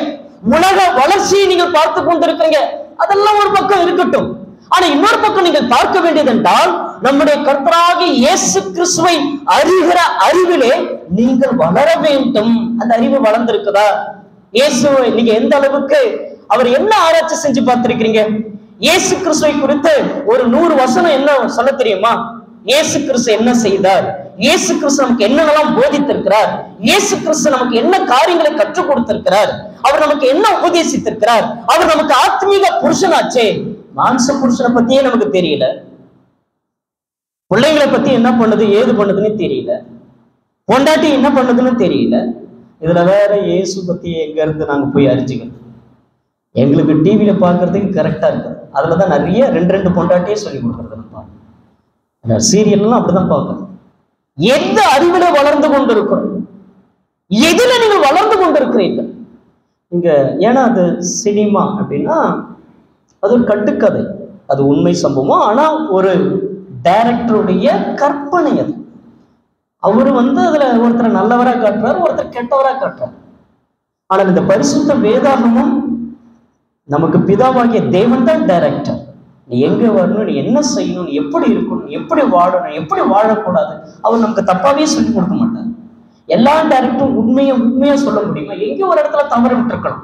உலக வளர்ச்சியை நீங்கள் பார்த்து கொண்டிருக்கிறீங்க. அதெல்லாம் ஒரு பக்கம் இருக்கட்டும். ஆனா இன்னொரு பக்கம் நீங்கள் பார்க்க வேண்டியது என்றால் நம்முடைய கர்த்தராகி இயேசு கிறிஸ்துவை அறிகிற அறிவிலே நீங்கள் வளர வேண்டும். அந்த அறிவு வளர்ந்திருக்குதா? இயேசுவை நீங்க எந்த அளவுக்கு அவர் என்ன ஆராய்ச்சி செஞ்சு பார்த்திருக்கிறீங்க? இயேசு கிறிஸ்துவை குறித்து ஒரு நூறு வசனம் என்ன சொல்ல தெரியுமா? இயேசு கிறிஸ்து என்ன செய்தார்? இயேசு கிறிஸ்து நமக்கு என்னெல்லாம் போதித்திருக்கிறார்? இயேசு கிறிஸ்து நமக்கு என்ன காரியங்களை கற்றுக் கொடுத்திருக்கிறார்? அவர் நமக்கு என்ன உபதேசித்திருக்கிறார்? அவர் நமக்கு ஆத்மீக புருஷனாச்சே. மாம்ச புருஷனை பத்தியே நமக்கு தெரியல. பிள்ளைங்களை பத்தி என்ன பண்ணுது ஏது பண்ணுதுன்னு தெரியல. பொண்டாட்டி என்ன பண்ணுதுன்னு தெரியல. இதுல வேற இயேசு பத்தி எங்க இருந்து நாங்க போய் அறிஞ்சுக்கணும். எங்களுக்கு டிவியில பாக்குறதுக்கு கரெக்டா இருக்கு அதுலதான் நிறைய ரெண்டு ரெண்டு பொண்டாட்டியே சொல்லி கொடுக்குறது நம்ம சீரியல்லாம் அப்படிதான் பார்க்கணும். எந்த அறிவுல வளர்ந்து கொண்டிருக்கிறோம்? எதுல நீங்கள் வளர்ந்து கொண்டிருக்கிறீர்கள்? இங்க ஏன்னா அது சினிமா அப்படின்னா அது ஒரு கட்டுக்கதை. அது உண்மை சம்பவம்? ஆனா ஒரு டைரக்டருடைய கற்பனை அது. அவர் வந்து அதுல ஒருத்தரை நல்லவரா காட்டுறாரு ஒருத்தர் கெட்டவரா காட்டுறாரு. ஆனால் இந்த பரிசுத்த வேதாகமும் நமக்கு பிதாவாகிய தேவன் தான் டைரக்டர் நீ எங்க வரணும் நீ என்ன செய்யணும் எப்படி இருக்கணும் எப்படி வாழணும் எப்படி வாழக்கூடாது அவர் நமக்கு தப்பாவே சொல்லி கொடுக்க மாட்டார். எல்லா டைரக்டரும் உண்மையை உண்மையா சொல்ல முடியுமா? எங்கே ஒரு இடத்துல தவறு விட்டுருக்கலாம்.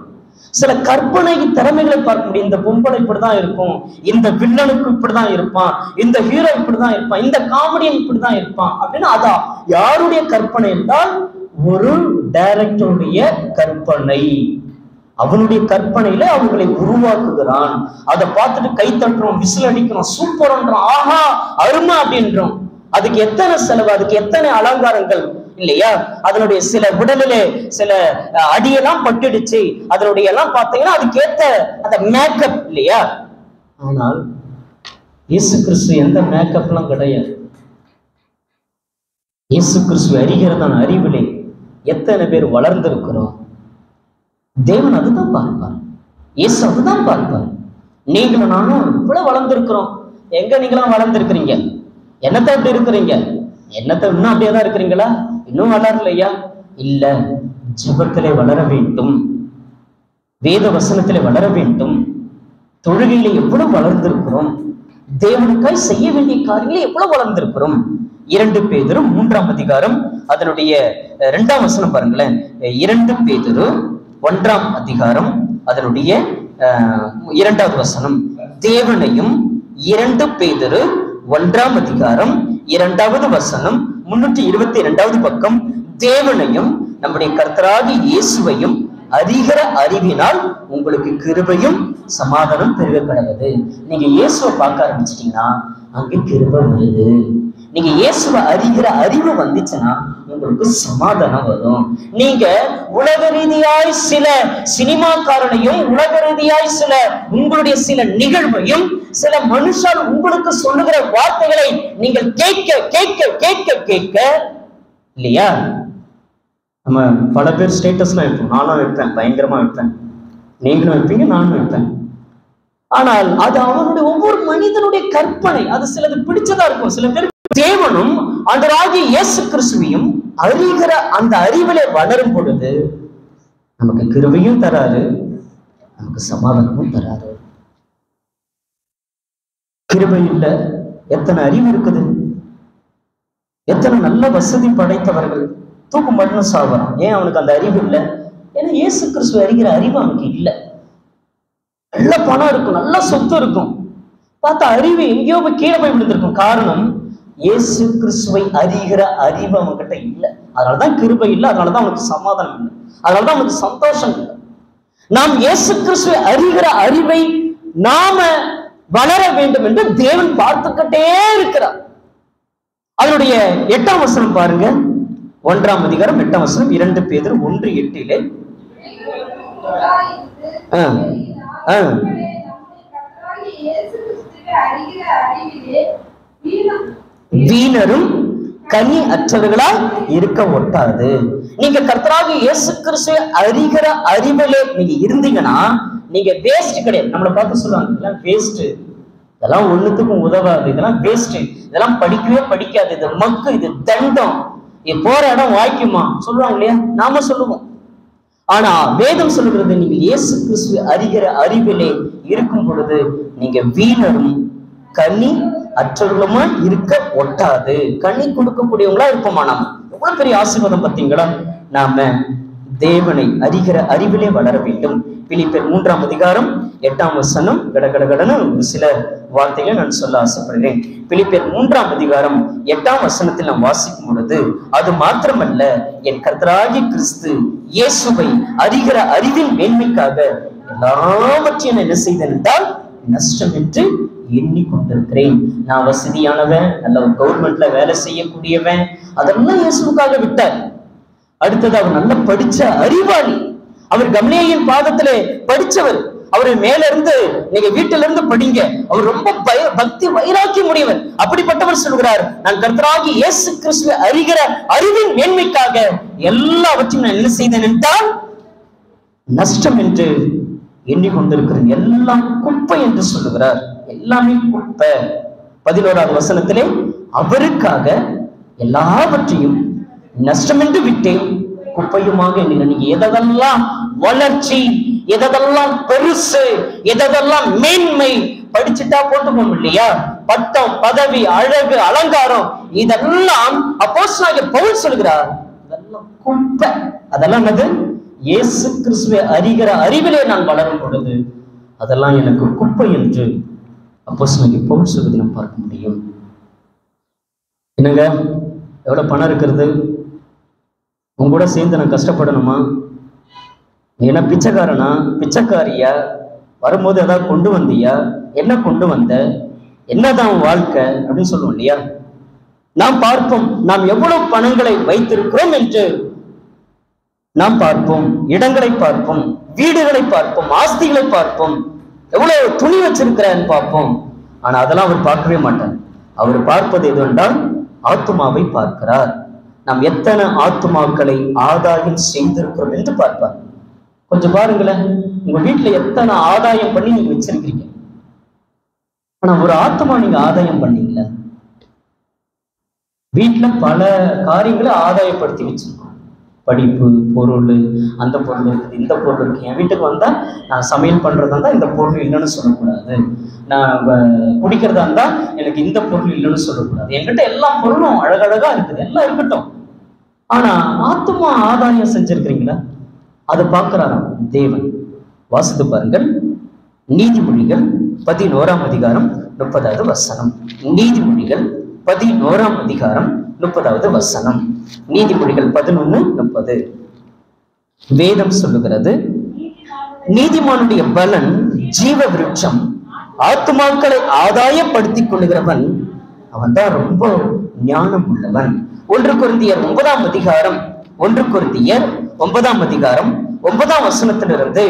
சில கற்பனை திறமைகளை பார்க்க முடியும். இந்த பொம்பளை இப்படிதான் இருக்கும். இந்த வில்லனுக்கு இப்படிதான் இருப்பான். இந்த ஹீரோ இப்படிதான் இருப்பான். இந்த காமெடியன் இப்படிதான் இருப்பான். அப்படின்னு அதான் யாருடைய கற்பனை என்றால் ஒரு டைரக்டருடைய கற்பனை. அவனுடைய கற்பனையில அவங்களை உருவாக்குகிறான். அதை பார்த்துட்டு கை தட்டுறோம் விசில் அடிக்கிறோம் சூப்பர்ன்றோம் ஆஹா அருமை அப்படின்றோம். அதுக்கு எத்தனை செலவு அதுக்கு எத்தனை அலங்காரங்கள்? இல்லையா? அதனுடைய சில உடலிலே சில அடியெல்லாம் பட்டுடுச்சு. அதனுடைய எல்லாம் பார்த்தீங்கன்னா அதுக்கேத்த அந்த மேக்கப் இல்லையா? ஆனால் இயேசு கிறிஸ்து எந்த மேக்கப்லாம் கிடையாது. இயேசு கிறிஸ்து அறிகிறதான அறிவிலே எத்தனை பேர் வளர்ந்திருக்கிறோம்? தேவன் அதுதான் பார்ப்பார். இயேசு அதுதான் பார்ப்பார். நீங்களும் நானும் இவ்வளவு வளர்ந்துருக்கிறோம். எங்க நீங்களாம் வளர்ந்துருக்கிறீங்க? என்னத்தை அப்படி இருக்கிறீங்க? என்னத்தை இன்னும் அப்படியே தான் இருக்கிறீங்களா? இன்னும் வளரலையா? இல்ல. ஜபத்திலே வளர வேண்டும். வேத வசனத்திலே வளர வேண்டும். தொழுகையில எவ்வளவு வளர்ந்திருக்கிறோம்? தேவனுக்காய் செய்ய வேண்டிய காரியங்களை எவ்வளவு வளர்ந்திருக்கிறோம்? இரண்டு பேதரும் மூன்றாம் அதிகாரம் அதனுடைய இரண்டாம் வசனம் பாருங்களேன். இரண்டு பேதரு ஒன்றாம் அதிகாரம் அதனுடைய அஹ், இரண்டாவது வசனம். தேவனையும் இரண்டு பேதரு ஒன்றாம் அதிகாரம் இரண்டாவது வசனம் முன்னூற்றி இருபத்தி இரண்டாவது பக்கம் தேவனையும் நம்முடைய கர்த்தராகி இயேசுவையும் அதிகர அறிவினால் உங்களுக்கு கிருபையும் சமாதானம் பெருக கடவுது நீங்க இயேசுவை பார்க்க ஆரம்பிச்சிட்டீங்கன்னா அங்கே கிருபை வருது. நீங்க இயேசுவை அறிகிற அறிவு வந்துச்சுன்னா உங்களுக்கு சமாதானம் வரும். நீங்க உலக ரீதியாய் சில சினிமாக்காரனையும் உலக ரீதியாய் சில உங்களுடைய சில நிகழ்வையும் சில மனுஷால் உங்களுக்கு சொல்லுகிற வார்த்தைகளை நீங்கள் கேட்க கேட்க கேட்க கேட்க இல்லையா? நம்ம பல பேர் ஸ்டேட்டஸ்லாம் வைப்போம். நானும் வைப்பேன் பயங்கரமா வைப்பேன். நீங்களும் வைப்பீங்க நானும் வைப்பேன். ஆனால் அது அவனுடைய ஒவ்வொரு மனிதனுடைய கற்பனை அது சிலது பிடிச்சதா இருக்கும். சில பேர் தேவனும் ஆண்டவராகிய இயேசு கிறிஸ்துவையும் அறிகிற அந்த அறிவிலே வளரும் பொழுது நமக்கு கிருவையும் தராரு நமக்கு சமாதானமும் தராரு கிருபை எத்தனை அறிவு இருக்குது? எத்தனை நல்ல வசதி படைத்தவர்கள்? தூக்கு மட்டும் சாவறான். ஏன் அவனுக்கு அந்த அறிவு இல்லை? ஏன்னா இயேசு கிறிஸ்துவ அறிகிற அறிவு அவனுக்கு இல்லை. நல்ல பணம் இருக்கும் நல்ல சொத்து இருக்கும். பார்த்தா அறிவு எங்கேயோ போய் கீழே போய் விழுந்திருக்கும். காரணம் இயேசு கிறிஸ்துவை அறிகிற அறிவு அவன்கிட்ட இல்லை. அதனாலதான் கிருபை இல்லை அதனாலதான் அவனுக்கு சமாதானம் இல்லை. அதனாலதான் அவனுக்கு சந்தோஷம் இல்லை. நாம் இயேசு கிறிஸ்துவை அறிகிற அறிவை நாம வளர வேண்டும் என்று தேவன் பார்த்துக்கிட்டே இருக்கிறார். அதனுடைய எட்டாம் வசனம் பாருங்க. ஒன்றாம் அதிகாரம் எட்டாம் வசனம் இரண்டு பேதர் ஒன்று எட்டிலே. ஆஹ் ஆஹ் வீணரும் கனி அற்றவர்களா இருக்க ஒட்டாது. நீங்க கர்த்தராக இயேசு கிறிஸ்து அறிகிற அறிவிலே நீங்க இருந்தீங்கன்னா நீங்க வேஸ்ட் கிடையாது. நம்மளை பார்த்து சொல்லுவாங்க இதெல்லாம் வேஸ்ட் இதெல்லாம் ஒண்ணுத்துக்கும் உதவாது. இதெல்லாம் வேஸ்ட் இதெல்லாம் படிக்கவே படிக்காது. இது மக்கு இது தண்டம். இது போற இடம் வாய்க்குமா? சொல்லுவாங்க இல்லையா? நாம சொல்லுவோம். ஆனா வேதம் சொல்லுகிறது நீங்க இயேசு கிறிஸ்து அறிகிற அறிவிலே இருக்கும் பொழுது நீங்க வீணரும் கனி அற்றவர்களுமா இருக்க ஒட்டாது. கனி கொடுக்கக்கூடியவங்களா இருப்போமா நாம? எவ்வளவு பெரிய ஆசீர்வாதம் பார்த்தீங்களா? நாம தேவனை அறிகிற அறிவிலே வளர வேண்டும். பிலிப்பர் மூன்றாம் அதிகாரம் எட்டாம் வசனம் கடகடகடன ஒரு சில வார்த்தைகளை நான் சொல்ல ஆசைப்படுகிறேன். பிலிப்பர் மூன்றாம் அதிகாரம் எட்டாம் வசனத்தில் நாம் வாசிக்கும் பொழுது அது மாத்திரமல்ல என் கர்த்தராகி கிறிஸ்து இயேசுவை அறிகிற அறிவின் மேன்மைக்காக எல்லாவற்றையும் என்ன செய்தேன் என்றால் நஷ்டம் என்று எண்ணிக்கொண்டிருக்கிறேன். நான் வசதியானவன் நல்ல ஒரு கவர்மெண்ட்ல வேலை செய்யக்கூடியவன். அதெல்லாம் இயேசுக்காக விட்டார். அடுத்தது அவர் நல்ல படிச்ச அறிவாளி. அவர் கம்லியின் பாதத்திலே படிச்சவர். அவர் மேல இருந்து நீங்க வீட்டில இருந்து படிங்க. அவர் ரொம்ப பய பக்தி வைராக்கிய முடியவர் அப்படிப்பட்டவர் சொல்கிறார் நான் கர்த்தராகி இயேசு கிறிஸ்துவை அறிகிற அறிவின் மேன்மைக்காக எல்லாவற்றையும் நான் என்ன செய்தேன் என்றால் நஷ்டம் என்று எண்ணிக்கொண்டிருக்கிறேன். எல்லாம் குப்பை என்று சொல்லுகிறார். எல்லாமே குப்பை பதினோராவது வசனத்திலே அவருக்காக எல்லாவற்றையும் நஷ்டமென்று விட்டேன். குப்பையுமாக நீங்க எதெல்லாம் வளர்ச்சி எதெல்லாம் பெருசு எதெல்லாம் மேன்மை படிச்சுட்டா போட்டுக்கணும் இல்லையா? பட்டம் பதவி அழகு அலங்காரம் இதெல்லாம் அப்போஸ் பவுல் சொல்கிறார் அதெல்லாம் குப்பை அதெல்லாம் என்னது? இயேசு கிறிஸ்துவை அறிகிற அறிவிலே நான் வளரும் பொழுது அதெல்லாம் எனக்கு குப்பை என்று அப்போ பவுல் சுகதினம் பார்க்க முடியும். என்னங்க? எவ்வளோ பணம் இருக்கிறது? உங்க கூட சேர்ந்து நான் கஷ்டப்படணுமா? ஏன்னா என்ன பிச்சைக்காரனா? பிச்சைக்காரியா? வரும்போது ஏதாவது கொண்டு வந்தியா? என்ன கொண்டு வந்த? என்னதான் உன் வாழ்க்கை? அப்படின்னு சொல்லுவோம் இல்லையா? நாம் பார்ப்போம். நாம் எவ்வளவு பணங்களை வைத்திருக்கிறோம் என்று நாம் பார்ப்போம். இடங்களை பார்ப்போம். வீடுகளை பார்ப்போம். ஆஸ்திகளை பார்ப்போம். எவ்வளவு துணி வச்சிருக்கிறான்னு பார்ப்போம். ஆனா அதெல்லாம் அவர் பார்க்கவே மாட்டார். அவர் பார்ப்பது எது என்றால் ஆத்துமாவை பார்க்கிறார். நாம் எத்தனை ஆத்துமாக்களை ஆதாயம் செய்திருக்கிறோம் என்று பார்ப்பார். கொஞ்சம் பாருங்களேன் உங்க வீட்டுல எத்தனை ஆதாயம் பண்ணி நீங்க வச்சிருக்கீங்க ஆனா ஒரு ஆத்மா நீங்க ஆதாயம் பண்ணீங்களா? வீட்டுல பல காரியங்களை ஆதாயப்படுத்தி வச்சிருக்கோம். படிப்பு பொருள் அந்த பொருள் இருக்குது. இந்த பொருள் இருக்குது. என் வீட்டுக்கு வந்தால் நான் சமையல் பண்ணுறதா இருந்தால் இந்த பொருள் இல்லைன்னு சொல்லக்கூடாது. நான் குடிக்கிறதா இருந்தால் எனக்கு இந்த பொருள் இல்லைன்னு சொல்லக்கூடாது. என்கிட்ட எல்லா பொருளும் அழகழகாக இருக்குது. எல்லாம் இருக்கட்டும். ஆனால் ஆத்மா ஆதாயம் செஞ்சுருக்கிறீங்களா? அதை பார்க்குறாராம் தேவன். வாசித்து பாருங்கள். நீதிமொழிகள் பதினோராம் அதிகாரம் முப்பதாவது வசனம். நீதிமொழிகள் பதினோராம் அதிகாரம் முப்பதாவது வசனம். நீதிமொழிகள் பதினொன்னு முப்பது வேதம் சொல்லுகிறது நீதிமானுடைய பலன் ஜீவ விருட்சம் ஆத்துமாக்களை ஆதாயப்படுத்திக் கொள்கிறவன் அவன் தான் ரொம்ப ஞானம் உள்ளவன் ஒன்று குருந்தியர் ஒன்பதாம் அதிகாரம் ஒன்று குருந்தியர் ஒன்பதாம் அதிகாரம் ஒன்பதாம் வசனத்திலிருந்து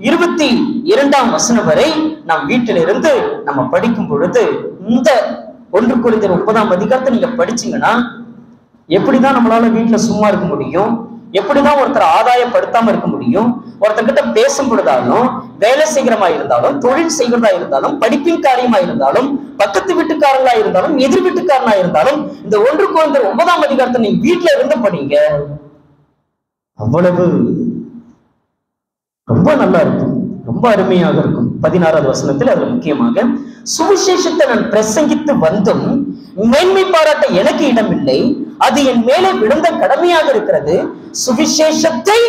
இருபத்தி இரண்டாம் வசனம் வரை நாம் வீட்டிலிருந்து நம்ம படிக்கும் பொழுது இந்த ஒன்று குறைந்த ஒன்பதாம் அதிகாரத்தை நீங்க படிச்சீங்கன்னா எப்படிதான் நம்மளால வீட்டுல சும்மா இருக்க முடியும்? எப்படிதான் ஒருத்தர் ஆதாயப்படுத்தாம இருக்க முடியும்? ஒருத்தர்கிட்ட பேசும் பொழுதாலும் வேலை செய்கிறமா இருந்தாலும் தொழில் செய்கிறதா இருந்தாலும் படிப்பின் காரியமா இருந்தாலும் பக்கத்து வீட்டுக்காரங்களா இருந்தாலும் எதிர் வீட்டுக்காரனா இருந்தாலும் இந்த ஒன்று குழந்தை ஒன்பதாம் அதிகாரத்தை நீங்க வீட்டுல இருந்து படிங்க. அவ்வளவு ரொம்ப நல்லா இருக்கும். ரொம்ப அருமையாக இருக்கும். பதினாறாவது வசனத்தில் அதுல முக்கியமாக சுவிசேஷத்தை நான் பிரசங்கித்து வந்தும் மேன்மை பாராட்ட எனக்கு இடமில்லை. அது என் மேலே விழுந்த கடமையாக இருக்கிறது. சுவிசேஷத்தை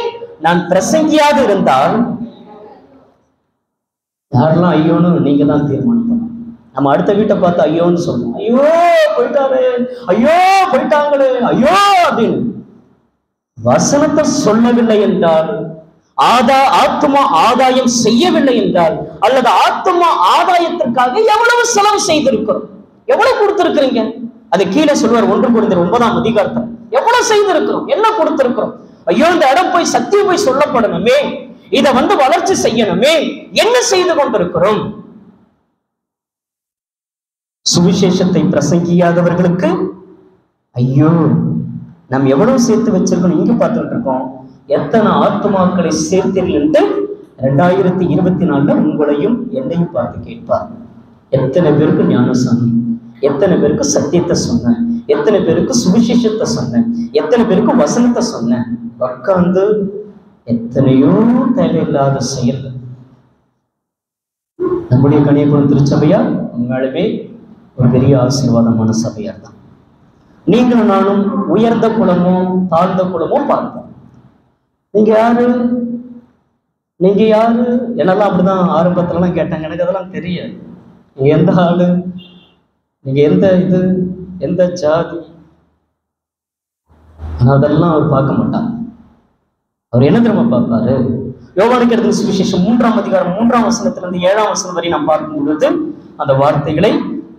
நான் பிரசங்கியாக இருந்தால் யாரெல்லாம் ஐயோன்னு நீங்க தான் தீர்மானம் பண்ணணும் நம்ம அடுத்த வீட்டை பார்த்து ஐயோன்னு சொல்லணும். ஐயோ போயிட்டாரு. ஐயோ போயிட்டாங்களே. ஐயோ அப்படின்னு. வசனத்தை சொல்லவில்லை என்றால் ஆதா ஆத்மா ஆதாயம் செய்யவில்லை என்றால் அல்லது ஆத்மா ஆதாயத்திற்காக எவ்வளவு செலவு செய்திருக்கிறோம்? எவ்வளவு கொடுத்திருக்கிறீங்க? அது கீழே சொல்வார் ஒன்று கொடுத்த ஒன்பதாம் அதிகாரத்தில். எவ்வளவு செய்திருக்கிறோம்? என்ன கொடுத்திருக்கிறோம்? ஐயோ இந்த இடம் போய் சத்தியம் போய் சொல்லப்படணுமே. இதை வந்து வளர்ச்சி செய்யணுமே. என்ன செய்து கொண்டிருக்கிறோம்? சுவிசேஷத்தை பிரசங்கியாதவர்களுக்கு ஐயோ நாம் எவ்வளவு சேர்த்து வச்சிருக்கோம் இங்க பார்த்துட்டு இருக்கோம். எத்தனை ஆத்மாக்களை சேர்த்தீர்கள் என்று ரெண்டாயிரத்தி இருபத்தி நாலுல உங்களையும் என்னையும் பார்த்து கேட்பார். எத்தனை பேருக்கு ஞானசாமி? எத்தனை பேருக்கு சத்தியத்தை சொன்னேன்? எத்தனை பேருக்கு சுவிசேஷத்தை சொன்னேன்? எத்தனை பேருக்கு வசனத்தை சொன்னேன்? உட்காந்து எத்தனையோ தேவையில்லாத செயல். நம்முடைய கணியபுரம் திருச்சபையா உண்மையாலுமே ஒரு பெரிய ஆசீர்வாதமான சபையார் தான் நீங்களும் நானும் உயர்ந்த குலமோ தாழ்ந்த குலமோ பார்ப்போம். நீங்க யாரு? நீங்க யாரு? என்னெல்லாம் அப்படிதான் ஆரம்பத்துலலாம் கேட்டாங்க. எனக்கு அதெல்லாம் தெரியாது. நீங்க எந்த ஆளு? நீங்க எந்த இது? எந்த ஜாதி? ஆனா அதெல்லாம் அவர் பார்க்க மாட்டார். அவர் என்ன தெரியுமா பார்ப்பாரு? யோவானுக்கு எடுத்த சுவிசேஷம் மூன்றாம் அதிகாரம் மூன்றாம் வசனத்திலிருந்து ஏழாம் வசனம் வரை நாம் பார்க்கும் பொழுது அந்த வார்த்தைகளை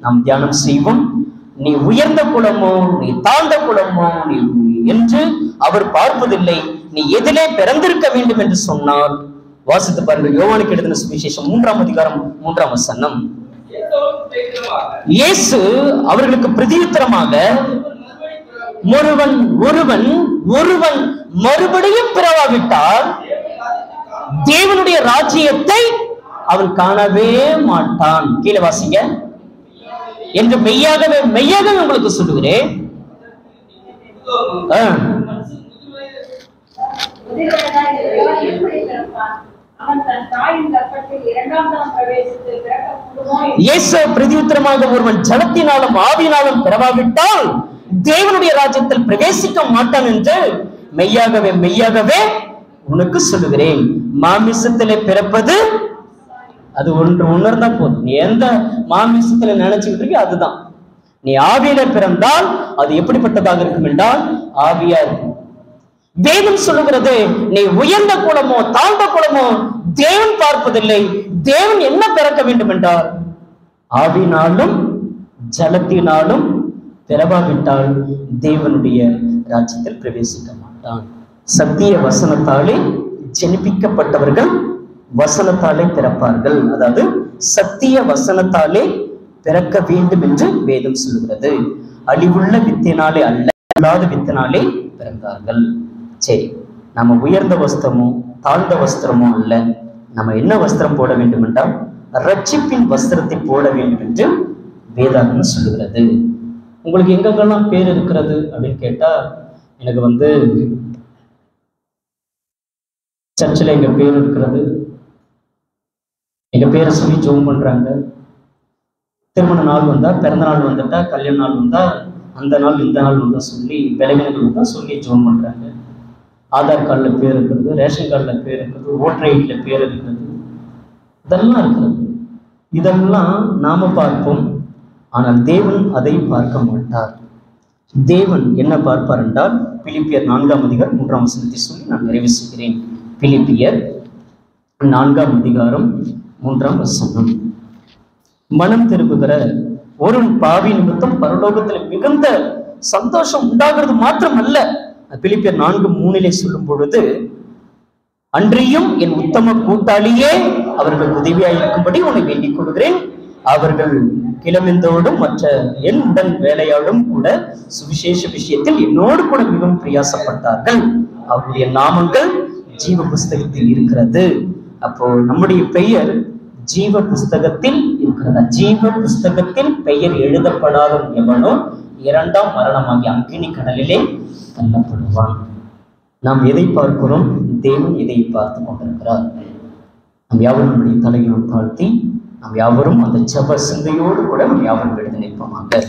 நாம் தியானம் செய்வோம். நீ உயர்ந்த குலமோ நீ தாழ்ந்த குலமோ நீ என்று அவர் பார்ப்பதில்லை. நீ எதிலே பிறந்திருக்க வேண்டும் என்று சொன்னார். வாசித்து பாருங்கள் யோவானுக்கு எழுதின சுவிசேஷம் மூன்றாம் அதிகாரம் மூன்றாம் வசனம். இயேசு அவர்களுக்கு பிரதியுத்தரமாக ஒருவன் ஒருவன் ஒருவன் மறுபடியும் பிறவாவிட்டால் தேவனுடைய ராஜ்யத்தை அவன் காணவே மாட்டான். கீழே வாசிங்க. என்று மெய்யாகவே மெய்யாகவே உங்களுக்கு சொல்லுகிறேன். ஆஹ் இயேசு பிரதியுத்தரமாக ஒருவன் ஜலத்தினாலும் ஆவினாலும் பிறவாவிட்டால் தேவனுடைய ராஜ்யத்தில் பிரவேசிக்க மாட்டான் என்று மெய்யாகவே மெய்யாகவே உனக்கு சொல்லுகிறேன். மாமிசத்திலே பிறப்பது அது ஒன்று உணர்ந்தா போதும். நீ எந்த மாமிசத்துல நினைச்சுக்கிட்டு இருக்கியோ அதுதான். நீ ஆவியில பிறந்தால் அது எப்படிப்பட்டதாக இருக்கும் என்றால் ஆவியா இருக்கும் வேதம் சொல்லுகிறது நீ உயர்ந்த குலமோ தாழ்ந்த குலமோ தேவன் பார்ப்பதில்லை. தேவன் என்ன பிறக்க வேண்டும் என்றார்? ஆவினாலும் ஜலத்தினாலும் பிறவாவிட்டால் தேவனுடைய ராஜ்யத்தில் பிரவேசிக்க மாட்டான். சத்திய வசனத்தாலே ஜெனிப்பிக்கப்பட்டவர்கள் வசனத்தாலே பிறப்பார்கள். அதாவது சத்திய வசனத்தாலே பிறக்க வேண்டும் என்று வேதம் சொல்லுகிறது. அழிவுள்ள வித்தினாலே அல்ல அல்லாத வித்தினாலே பிறந்தார்கள். சரி நம்ம உயர்ந்த வஸ்திரமோ தாழ்ந்த வஸ்திரமோ அல்ல நம்ம என்ன வஸ்திரம் போட வேண்டும் என்றால் ரட்சிப்பின் வஸ்திரத்தை போட வேண்டும் என்று வேதாகம் சொல்லுகிறது. உங்களுக்கு எங்கெங்கெல்லாம் பேர் இருக்கிறது அப்படின்னு கேட்டா எனக்கு வந்து சர்ச்சில் எங்க பேர் இருக்கிறது எங்க பேரை சொல்லி ஜோம் பண்றாங்க. திருமண நாள் வந்தா பிறந்த நாள் வந்துட்டா கல்யாண நாள் வந்தா அந்த நாள் இந்த நாள் வந்தா சொல்லி விளைவினங்கள் வந்தால் சொல்லி ஜோம் பண்றாங்க. ஆதார் கார்டில் பேர் இருக்கிறது ரேஷன் கார்டில் பேர் இருக்கிறது ஓட்டர் ஐடியில் பேர் இருக்கிறது. இதெல்லாம் இருக்கிறது. இதெல்லாம் நாம் பார்ப்போம். ஆனால் தேவன் அதை பார்க்க மாட்டார். தேவன் என்ன பார்ப்பார் என்றால் பிலிப்பியர் நான்காம் அதிகாரம் மூன்றாம் வசனத்தை சொல்லி நான் நிறைவு செய்கிறேன். பிலிப்பியர் நான்காம் அதிகாரம் மூன்றாம் வசனம். மனம் திரும்புகிற ஒரு பாவி நிமித்தம் பரலோகத்தில் மிகுந்த சந்தோஷம் உண்டாகிறது மாத்திரமல்ல. பிலிப்பியர் நான்கு மூணிலே சொல்லும் பொழுது அன்றியும் என் உத்தம கூட்டாளியே அவர்கள் உதவியாயிருக்கும்படி உன்னை வேண்டிக் கொள்கிறேன். அவர்கள் கிளமிந்தோடும் மற்ற என் உடன் வேலையாடும் கூட சுவிசேஷ விஷயத்தில் என்னோடு கூட மிகவும் பிரயாசப்பட்டார்கள். அவருடைய நாமங்கள் ஜீவ புஸ்தகத்தில் இருக்கிறது. அப்போ நம்முடைய பெயர் ஜீவ புஸ்தகத்தில் இருக்கிறதா. ஜீவ புஸ்தகத்தில் பெயர் எழுதப்படாத எவனோ இரண்டாம் மரணமாகிய அக்னி கடலிலே தள்ளப்படுவான். நாம் எதை பார்க்கிறோம்? தேவன் எதை பார்த்து கொண்டிருக்கிறார்? நாம் யாவரும் நம்முடைய தலையை தாழ்த்தி நாம் யாவரும் அந்த ஜப சிந்தையோடு கூட நாம் யாவரும் எழுதி நிற்போமாக.